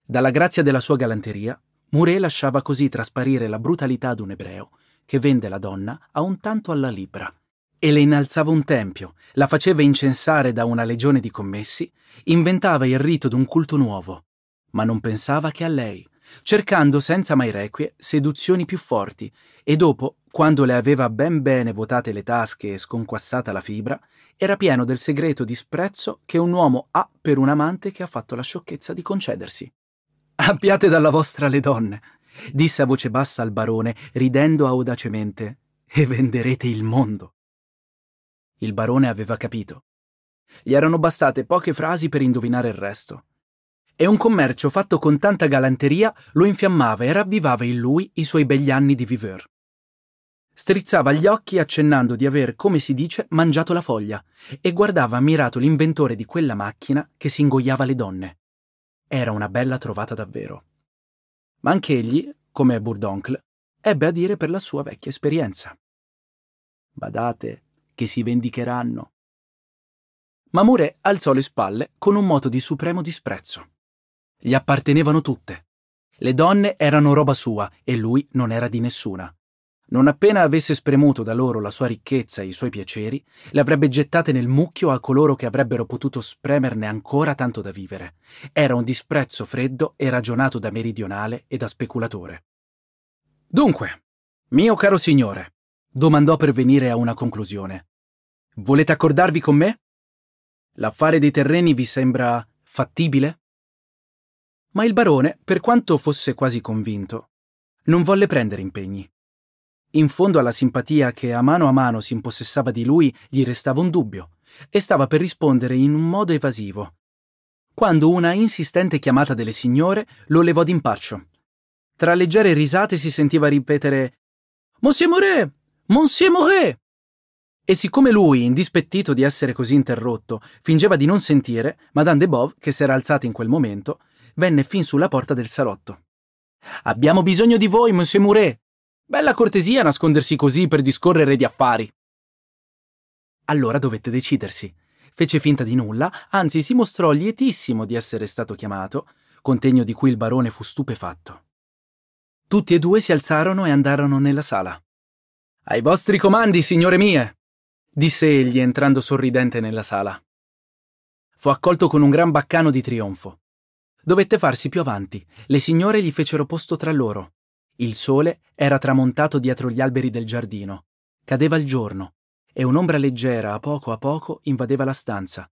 Dalla grazia della sua galanteria, Muré lasciava così trasparire la brutalità d'un ebreo che vende la donna a un tanto alla libra e le innalzava un tempio, la faceva incensare da una legione di commessi, inventava il rito d'un culto nuovo, ma non pensava che a lei, cercando senza mai requie seduzioni più forti, e dopo, quando le aveva ben bene vuotate le tasche e sconquassata la fibra, era pieno del segreto disprezzo che un uomo ha per un amante che ha fatto la sciocchezza di concedersi. Abbiate dalla vostra le donne, disse a voce bassa al barone, ridendo audacemente, e venderete il mondo. Il barone aveva capito. Gli erano bastate poche frasi per indovinare il resto. E un commercio fatto con tanta galanteria lo infiammava e ravvivava in lui i suoi begli anni di viveur. Strizzava gli occhi accennando di aver, come si dice, mangiato la foglia e guardava ammirato l'inventore di quella macchina che si ingoiava le donne. Era una bella trovata davvero. Ma anch'egli, come Bourdoncle, ebbe a dire per la sua vecchia esperienza. Badate, che si vendicheranno. Ma Mouret alzò le spalle con un moto di supremo disprezzo. Gli appartenevano tutte. Le donne erano roba sua e lui non era di nessuna. Non appena avesse spremuto da loro la sua ricchezza e i suoi piaceri, le avrebbe gettate nel mucchio a coloro che avrebbero potuto spremerne ancora tanto da vivere. Era un disprezzo freddo e ragionato da meridionale e da speculatore. Dunque, mio caro signore, domandò per venire a una conclusione. Volete accordarvi con me? L'affare dei terreni vi sembra fattibile? Ma il barone, per quanto fosse quasi convinto, non volle prendere impegni. In fondo alla simpatia che a mano a mano si impossessava di lui gli restava un dubbio, e stava per rispondere in un modo evasivo, quando una insistente chiamata delle signore lo levò d'impaccio. Tra leggere risate si sentiva ripetere Monsieur Moret! Monsieur Moret! E siccome lui, indispettito di essere così interrotto, fingeva di non sentire, Madame de Bove, che s'era alzata in quel momento, venne fin sulla porta del salotto. Abbiamo bisogno di voi, Monsieur Mouret! Bella cortesia nascondersi così per discorrere di affari. Allora dovette decidersi. Fece finta di nulla, anzi si mostrò lietissimo di essere stato chiamato, contegno di cui il barone fu stupefatto. Tutti e due si alzarono e andarono nella sala. Ai vostri comandi, signore mie, disse egli entrando sorridente nella sala. Fu accolto con un gran baccano di trionfo. Dovette farsi più avanti, le signore gli fecero posto tra loro. Il sole era tramontato dietro gli alberi del giardino. Cadeva il giorno e un'ombra leggera a poco a poco invadeva la stanza.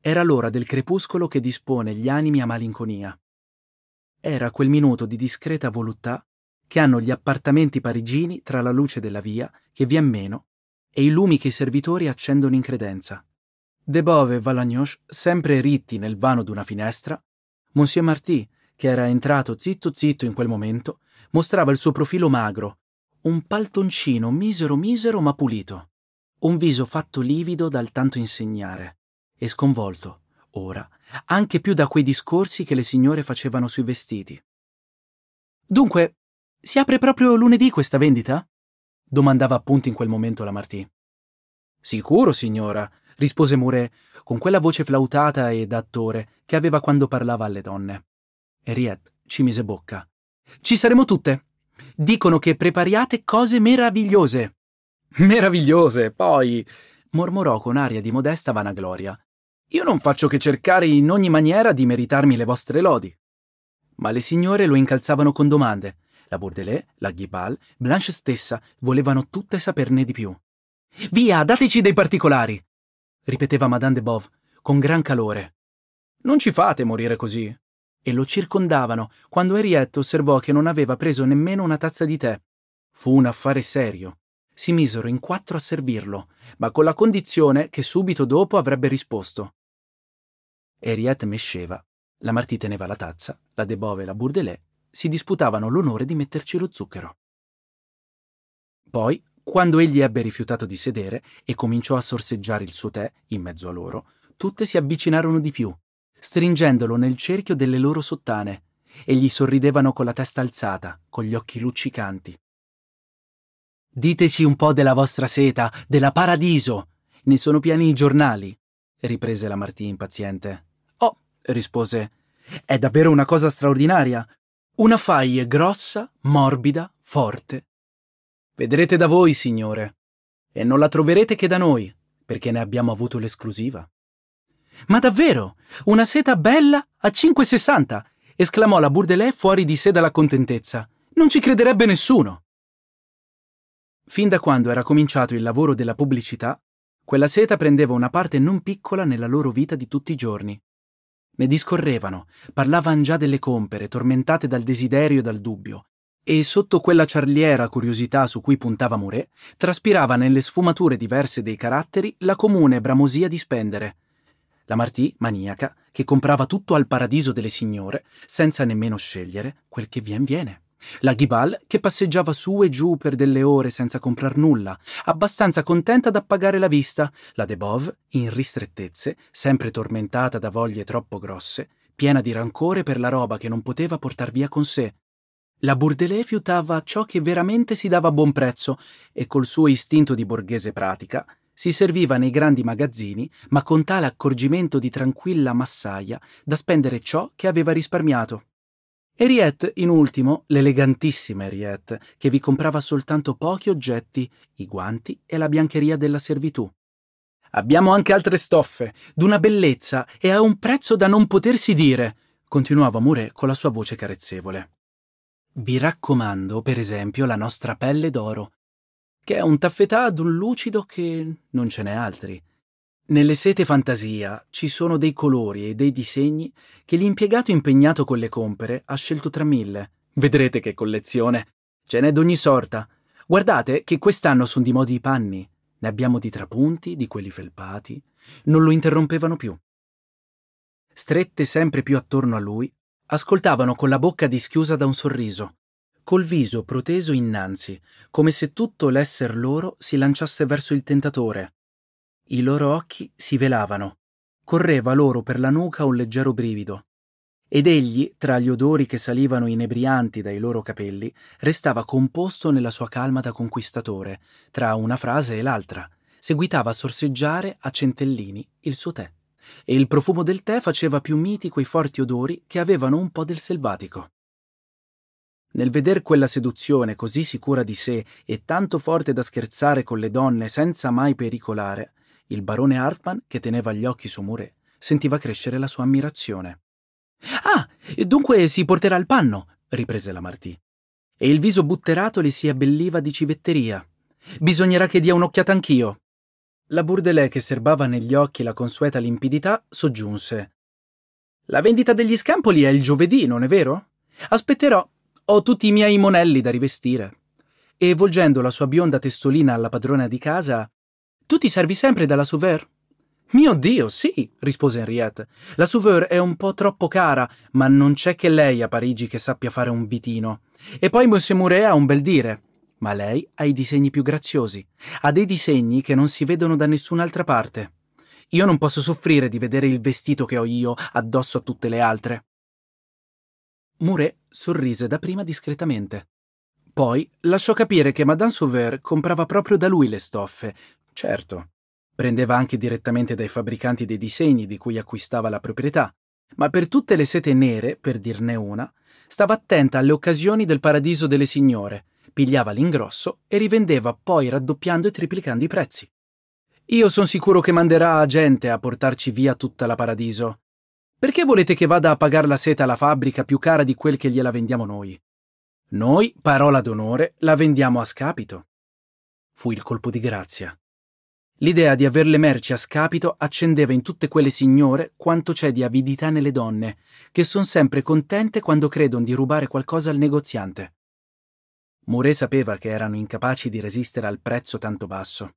Era l'ora del crepuscolo che dispone gli animi a malinconia. Era quel minuto di discreta voluttà che hanno gli appartamenti parigini tra la luce della via, che vien meno, e i lumi che i servitori accendono in credenza. De Bove e Valagnoche, sempre ritti nel vano d'una finestra, Monsieur Marty, che era entrato zitto zitto in quel momento, mostrava il suo profilo magro, un paltoncino misero misero ma pulito, un viso fatto livido dal tanto insegnare, e sconvolto, ora, anche più da quei discorsi che le signore facevano sui vestiti. Dunque, si apre proprio lunedì questa vendita? domandava appunto in quel momento la Martì. Sicuro, signora, rispose Mouret con quella voce flautata e da attore che aveva quando parlava alle donne. Henriette ci mise bocca. Ci saremo tutte. Dicono che prepariate cose meravigliose. Meravigliose, poi, mormorò con aria di modesta vanagloria. Io non faccio che cercare in ogni maniera di meritarmi le vostre lodi. Ma le signore lo incalzavano con domande. La Bourdelais, la Ghibal, Blanche stessa volevano tutte saperne di più. Via, dateci dei particolari! ripeteva Madame de Bove con gran calore. Non ci fate morire così. E lo circondavano quando Henriette osservò che non aveva preso nemmeno una tazza di tè. Fu un affare serio. Si misero in quattro a servirlo, ma con la condizione che subito dopo avrebbe risposto. Henriette mesceva, la Martì teneva la tazza, la De Bove e la Bourdelais si disputavano l'onore di metterci lo zucchero. Poi, quando egli ebbe rifiutato di sedere e cominciò a sorseggiare il suo tè in mezzo a loro, tutte si avvicinarono di più, stringendolo nel cerchio delle loro sottane, e gli sorridevano con la testa alzata, con gli occhi luccicanti. Diteci un po' della vostra seta, della paradiso. Ne sono pieni i giornali, riprese la Martì impaziente. Oh, rispose, è davvero una cosa straordinaria. Una faie grossa, morbida, forte, Vedrete da voi, signore, e non la troverete che da noi, perché ne abbiamo avuto l'esclusiva. Ma davvero? Una seta bella a 5,60! esclamò la Bourdelais fuori di sé dalla contentezza. Non ci crederebbe nessuno. Fin da quando era cominciato il lavoro della pubblicità, quella seta prendeva una parte non piccola nella loro vita di tutti i giorni. Ne discorrevano, parlavan già delle compere, tormentate dal desiderio e dal dubbio, e sotto quella ciarliera curiosità su cui puntava Mouret, traspirava nelle sfumature diverse dei caratteri la comune bramosia di spendere. La Martì, maniaca, che comprava tutto al paradiso delle signore, senza nemmeno scegliere quel che vien viene. La Ghibal, che passeggiava su e giù per delle ore senza comprar nulla, abbastanza contenta d'appagare la vista. La Debov, in ristrettezze, sempre tormentata da voglie troppo grosse, piena di rancore per la roba che non poteva portar via con sé, la Bourdelais fiutava ciò che veramente si dava a buon prezzo e col suo istinto di borghese pratica si serviva nei grandi magazzini, ma con tale accorgimento di tranquilla massaia da spendere ciò che aveva risparmiato. Henriette, in ultimo, l'elegantissima Henriette, che vi comprava soltanto pochi oggetti, i guanti e la biancheria della servitù. Abbiamo anche altre stoffe, d'una bellezza e a un prezzo da non potersi dire, continuava Mouret con la sua voce carezzevole. Vi raccomando, per esempio, la nostra pelle d'oro, che è un taffetà ad un lucido che non ce n'è altri. Nelle sete fantasia ci sono dei colori e dei disegni che l'impiegato impegnato con le compere ha scelto tra mille. Vedrete che collezione. Ce n'è d'ogni sorta. Guardate che quest'anno sono di modi i panni. Ne abbiamo di trapunti, di quelli felpati. Non lo interrompevano più. Strette sempre più attorno a lui, ascoltavano con la bocca dischiusa da un sorriso, col viso proteso innanzi, come se tutto l'esser loro si lanciasse verso il tentatore. I loro occhi si velavano, correva loro per la nuca un leggero brivido. Ed egli, tra gli odori che salivano inebrianti dai loro capelli, restava composto nella sua calma da conquistatore, tra una frase e l'altra, seguitava a sorseggiare a centellini il suo tè e il profumo del tè faceva più miti quei forti odori che avevano un po' del selvatico. Nel veder quella seduzione così sicura di sé e tanto forte da scherzare con le donne senza mai pericolare, il barone Hartmann, che teneva gli occhi su Mouret, sentiva crescere la sua ammirazione. Ah, dunque si porterà il panno, riprese la Martì. E il viso butterato le si abbelliva di civetteria. Bisognerà che dia un'occhiata anch'io. La Bourdelais, che serbava negli occhi la consueta limpidità, soggiunse. La vendita degli scampoli è il giovedì, non è vero? Aspetterò. Ho tutti i miei monelli da rivestire. E volgendo la sua bionda testolina alla padrona di casa, tu ti servi sempre dalla Sauveur? Mio Dio, sì, rispose Henriette. La Sauveur è un po' troppo cara, ma non c'è che lei a Parigi che sappia fare un vitino. E poi Monsieur Mouret ha un bel dire. Ma lei ha i disegni più graziosi. Ha dei disegni che non si vedono da nessun'altra parte. Io non posso soffrire di vedere il vestito che ho io addosso a tutte le altre. Mouret sorrise dapprima discretamente. Poi lasciò capire che Madame Sauveur comprava proprio da lui le stoffe. Certo, Prendeva anche direttamente dai fabbricanti dei disegni di cui acquistava la proprietà, ma per tutte le sete nere, per dirne una, stava attenta alle occasioni del paradiso delle signore, pigliava l'ingrosso e rivendeva poi raddoppiando e triplicando i prezzi. Io sono sicuro che manderà gente a portarci via tutta la paradiso. Perché volete che vada a pagare la seta alla fabbrica più cara di quel che gliela vendiamo noi? Noi, parola d'onore, la vendiamo a scapito. Fu il colpo di grazia. L'idea di aver le merci a scapito accendeva in tutte quelle signore quanto c'è di avidità nelle donne, che son sempre contente quando credono di rubare qualcosa al negoziante. Mouret sapeva che erano incapaci di resistere al prezzo tanto basso.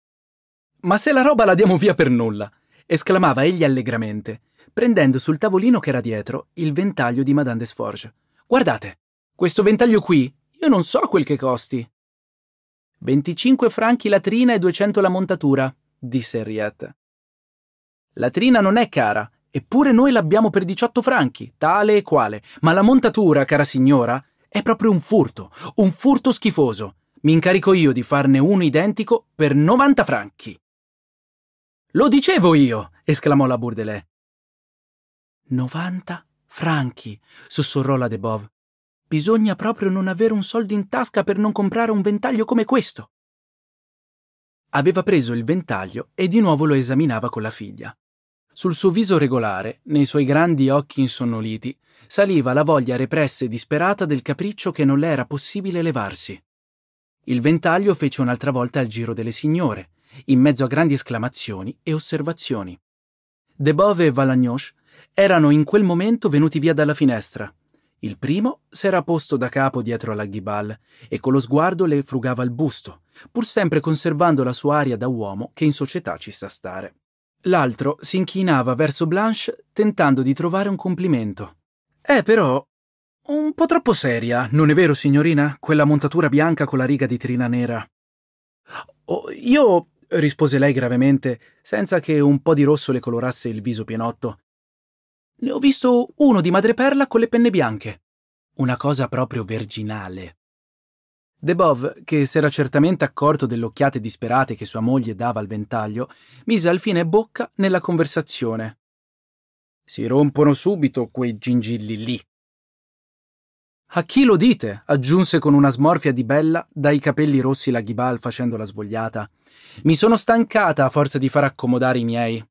Ma se la roba la diamo via per nulla! Esclamava egli allegramente, prendendo sul tavolino che era dietro il ventaglio di Madame Desforges. Guardate, questo ventaglio qui, io non so quel che costi. 25 franchi la trina e 200 la montatura, disse Henriette. La trina non è cara, eppure noi l'abbiamo per 18 franchi, tale e quale, ma la montatura, cara signora, è proprio un furto, un furto schifoso. Mi incarico io di farne uno identico per 90 franchi. Lo dicevo io! esclamò la Bourdelais. 90 franchi, sussurrò la Debov. Bisogna proprio non avere un soldo in tasca per non comprare un ventaglio come questo. Aveva preso il ventaglio e di nuovo lo esaminava con la figlia. Sul suo viso regolare, nei suoi grandi occhi insonnoliti, saliva la voglia repressa e disperata del capriccio che non le era possibile levarsi. Il ventaglio fece un'altra volta il giro delle signore, in mezzo a grandi esclamazioni e osservazioni. Debove e Valagnoche erano in quel momento venuti via dalla finestra. Il primo s'era posto da capo dietro alla ghibal e con lo sguardo le frugava il busto, pur sempre conservando la sua aria da uomo che in società ci sa stare. L'altro si inchinava verso Blanche tentando di trovare un complimento. È però un po' troppo seria, non è vero, signorina? Quella montatura bianca con la riga di trina nera. Oh, io, rispose lei gravemente, senza che un po' di rosso le colorasse il viso pienotto. Ne ho visto uno di madreperla con le penne bianche. Una cosa proprio virginale. Debov, che s'era certamente accorto delle occhiate disperate che sua moglie dava al ventaglio, mise alfine bocca nella conversazione. Si rompono subito quei gingilli lì. A chi lo dite? aggiunse con una smorfia di bella dai capelli rossi la Ghibal facendo la svogliata. Mi sono stancata a forza di far accomodare i miei.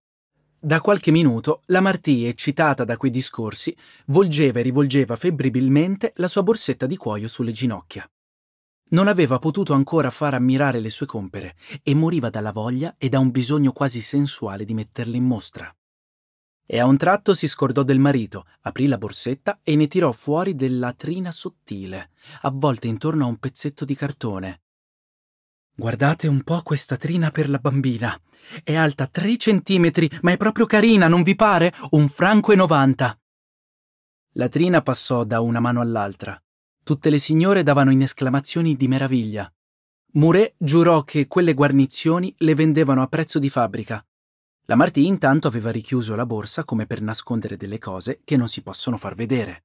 Da qualche minuto la Martì, eccitata da quei discorsi, volgeva e rivolgeva febbribilmente la sua borsetta di cuoio sulle ginocchia. Non aveva potuto ancora far ammirare le sue compere e moriva dalla voglia e da un bisogno quasi sensuale di metterle in mostra. E a un tratto si scordò del marito, aprì la borsetta e ne tirò fuori della trina sottile, avvolta intorno a un pezzetto di cartone. Guardate un po' questa trina per la bambina. È alta tre centimetri, ma è proprio carina, non vi pare? Un franco e novanta. La trina passò da una mano all'altra. Tutte le signore davano in esclamazioni di meraviglia. Mouret giurò che quelle guarnizioni le vendevano a prezzo di fabbrica. La Martì intanto aveva richiuso la borsa come per nascondere delle cose che non si possono far vedere.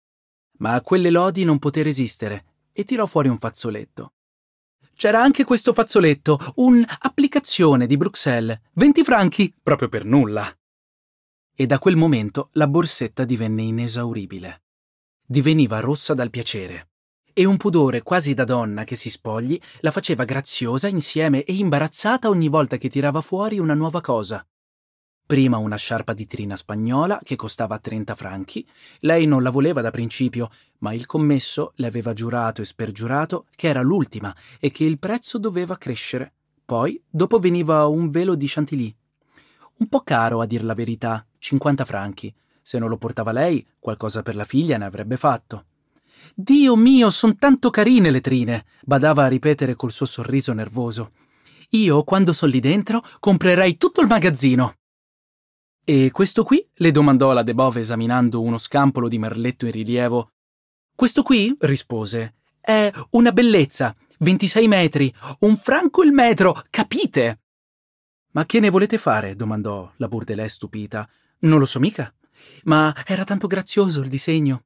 Ma a quelle lodi non poté resistere e tirò fuori un fazzoletto. C'era anche questo fazzoletto, un'applicazione di Bruxelles, 20 franchi, proprio per nulla. E da quel momento la borsetta divenne inesauribile. Diveniva rossa dal piacere. E un pudore quasi da donna che si spogli la faceva graziosa insieme e imbarazzata ogni volta che tirava fuori una nuova cosa. Prima una sciarpa di trina spagnola che costava 30 franchi. Lei non la voleva da principio, ma il commesso le aveva giurato e spergiurato che era l'ultima e che il prezzo doveva crescere. Poi, dopo veniva un velo di chantilly. Un po' caro, a dir la verità, 50 franchi. Se non lo portava lei, qualcosa per la figlia ne avrebbe fatto. Dio mio, son tanto carine le trine, badava a ripetere col suo sorriso nervoso. Io, quando son lì dentro, comprerei tutto il magazzino. E questo qui? le domandò la Debove esaminando uno scampolo di merletto in rilievo. Questo qui? rispose. È una bellezza. 26 metri. Un franco il metro. Capite? Ma che ne volete fare? domandò la Bourdelais stupita. Non lo so mica. Ma era tanto grazioso il disegno.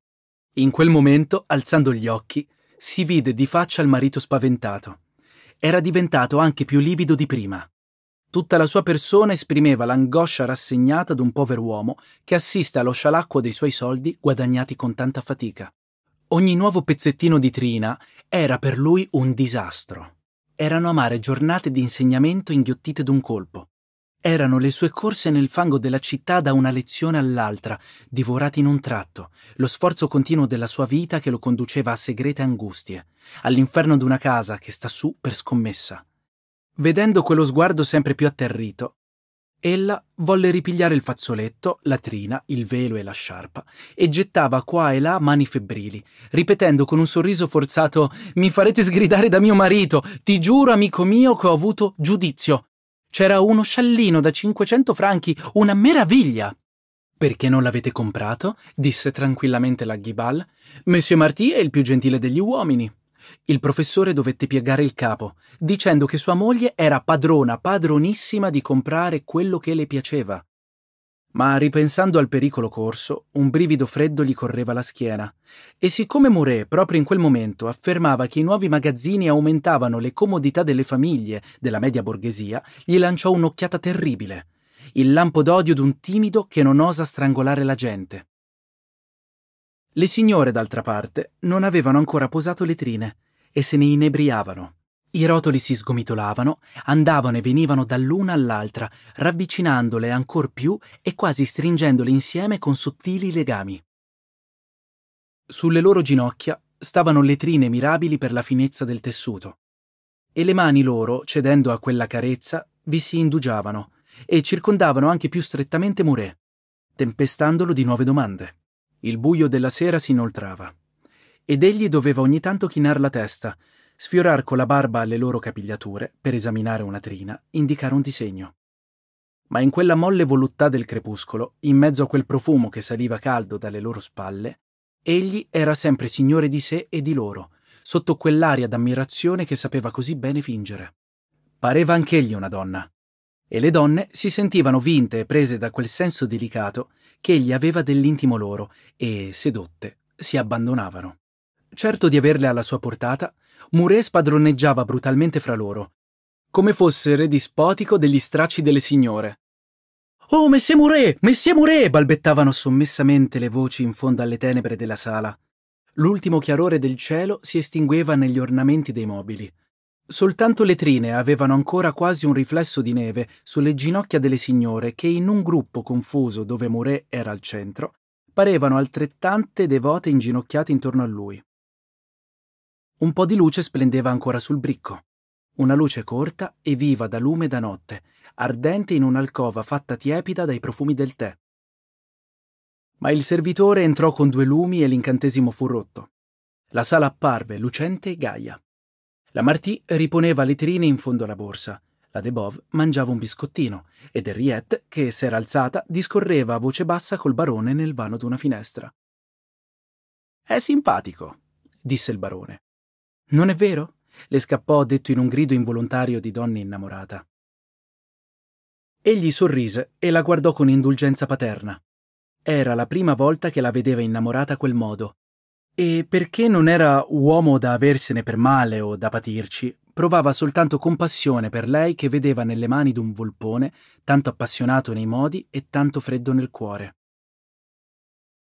In quel momento, alzando gli occhi, si vide di faccia il marito spaventato. Era diventato anche più livido di prima. Tutta la sua persona esprimeva l'angoscia rassegnata d'un pover'uomo che assiste allo scialacquo dei suoi soldi guadagnati con tanta fatica. Ogni nuovo pezzettino di trina era per lui un disastro. Erano amare giornate di insegnamento inghiottite d'un colpo. Erano le sue corse nel fango della città da una lezione all'altra, divorate in un tratto, lo sforzo continuo della sua vita che lo conduceva a segrete angustie, all'inferno d'una casa che sta su per scommessa. Vedendo quello sguardo sempre più atterrito, ella volle ripigliare il fazzoletto, la trina, il velo e la sciarpa e gettava qua e là mani febbrili, ripetendo con un sorriso forzato Mi farete sgridare da mio marito, ti giuro, amico mio, che ho avuto giudizio. C'era uno sciallino da 500 franchi, una meraviglia. Perché non l'avete comprato? disse tranquillamente la Ghibal. Monsieur Marty è il più gentile degli uomini. Il professore dovette piegare il capo, dicendo che sua moglie era padrona, padronissima di comprare quello che le piaceva. Ma ripensando al pericolo corso, un brivido freddo gli correva la schiena. E siccome Mouret, proprio in quel momento, affermava che i nuovi magazzini aumentavano le comodità delle famiglie della media borghesia, gli lanciò un'occhiata terribile. Il lampo d'odio d'un timido che non osa strangolare la gente. Le signore, d'altra parte, non avevano ancora posato le trine e se ne inebriavano. I rotoli si sgomitolavano, andavano e venivano dall'una all'altra, ravvicinandole ancor più e quasi stringendole insieme con sottili legami. Sulle loro ginocchia stavano le trine mirabili per la finezza del tessuto, e le mani loro, cedendo a quella carezza, vi si indugiavano e circondavano anche più strettamente Mouret, tempestandolo di nuove domande. Il buio della sera si inoltrava. Ed egli doveva ogni tanto chinar la testa, sfiorar con la barba alle loro capigliature per esaminare una trina, indicare un disegno. Ma in quella molle voluttà del crepuscolo, in mezzo a quel profumo che saliva caldo dalle loro spalle, egli era sempre signore di sé e di loro, sotto quell'aria d'ammirazione che sapeva così bene fingere. Pareva anch'egli una donna, e le donne si sentivano vinte e prese da quel senso delicato che egli aveva dell'intimo loro e, sedotte, si abbandonavano. Certo di averle alla sua portata, Mouret spadroneggiava brutalmente fra loro, come fosse re dispotico degli stracci delle signore. Oh, Messie Mouret! Messie Mouret! balbettavano sommessamente le voci in fondo alle tenebre della sala. L'ultimo chiarore del cielo si estingueva negli ornamenti dei mobili. Soltanto le trine avevano ancora quasi un riflesso di neve sulle ginocchia delle signore che in un gruppo confuso dove Mouret era al centro parevano altrettante devote inginocchiate intorno a lui. Un po' di luce splendeva ancora sul bricco, una luce corta e viva da lume da notte, ardente in un'alcova fatta tiepida dai profumi del tè. Ma il servitore entrò con due lumi e l'incantesimo fu rotto. La sala apparve lucente e gaia. La Martì riponeva le trine in fondo alla borsa. La Debov mangiava un biscottino ed Henriette, che s'era alzata, discorreva a voce bassa col barone nel vano d'una finestra. È simpatico, disse il barone. Non è vero? le scappò detto in un grido involontario di donna innamorata. Egli sorrise e la guardò con indulgenza paterna. Era la prima volta che la vedeva innamorata a quel modo e perché non era uomo da aversene per male o da patirci, provava soltanto compassione per lei che vedeva nelle mani d'un volpone, tanto appassionato nei modi e tanto freddo nel cuore.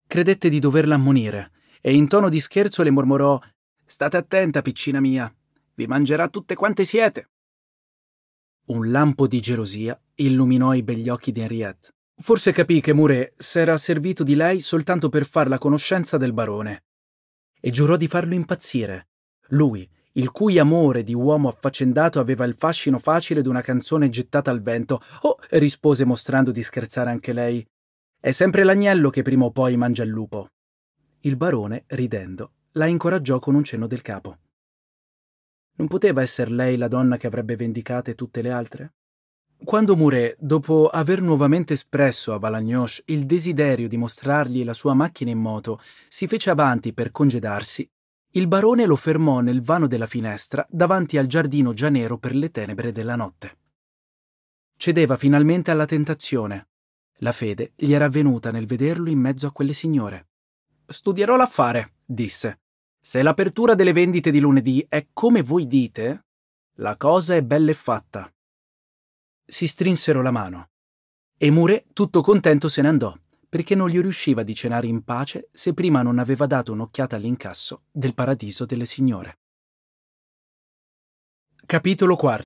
Credette di doverla ammonire e in tono di scherzo le mormorò State attenta, piccina mia, vi mangerà tutte quante siete. Un lampo di gelosia illuminò i begli occhi di Henriette. Forse capì che Mouret s'era servito di lei soltanto per far la conoscenza del barone e giurò di farlo impazzire. Lui, il cui amore di uomo affaccendato aveva il fascino facile d'una canzone gettata al vento. Oh, rispose mostrando di scherzare anche lei. È sempre l'agnello che prima o poi mangia il lupo. Il barone, ridendo, la incoraggiò con un cenno del capo. Non poteva essere lei la donna che avrebbe vendicate tutte le altre? Quando Mouret, dopo aver nuovamente espresso a Valagnoche il desiderio di mostrargli la sua macchina in moto, si fece avanti per congedarsi, il barone lo fermò nel vano della finestra davanti al giardino già nero per le tenebre della notte. Cedeva finalmente alla tentazione. La fede gli era venuta nel vederlo in mezzo a quelle signore. Studierò l'affare, disse. Se l'apertura delle vendite di lunedì è come voi dite, la cosa è bella e fatta. Si strinsero la mano. E Mure, tutto contento, se ne andò, perché non gli riusciva di cenare in pace se prima non aveva dato un'occhiata all'incasso del paradiso delle signore. Capitolo IV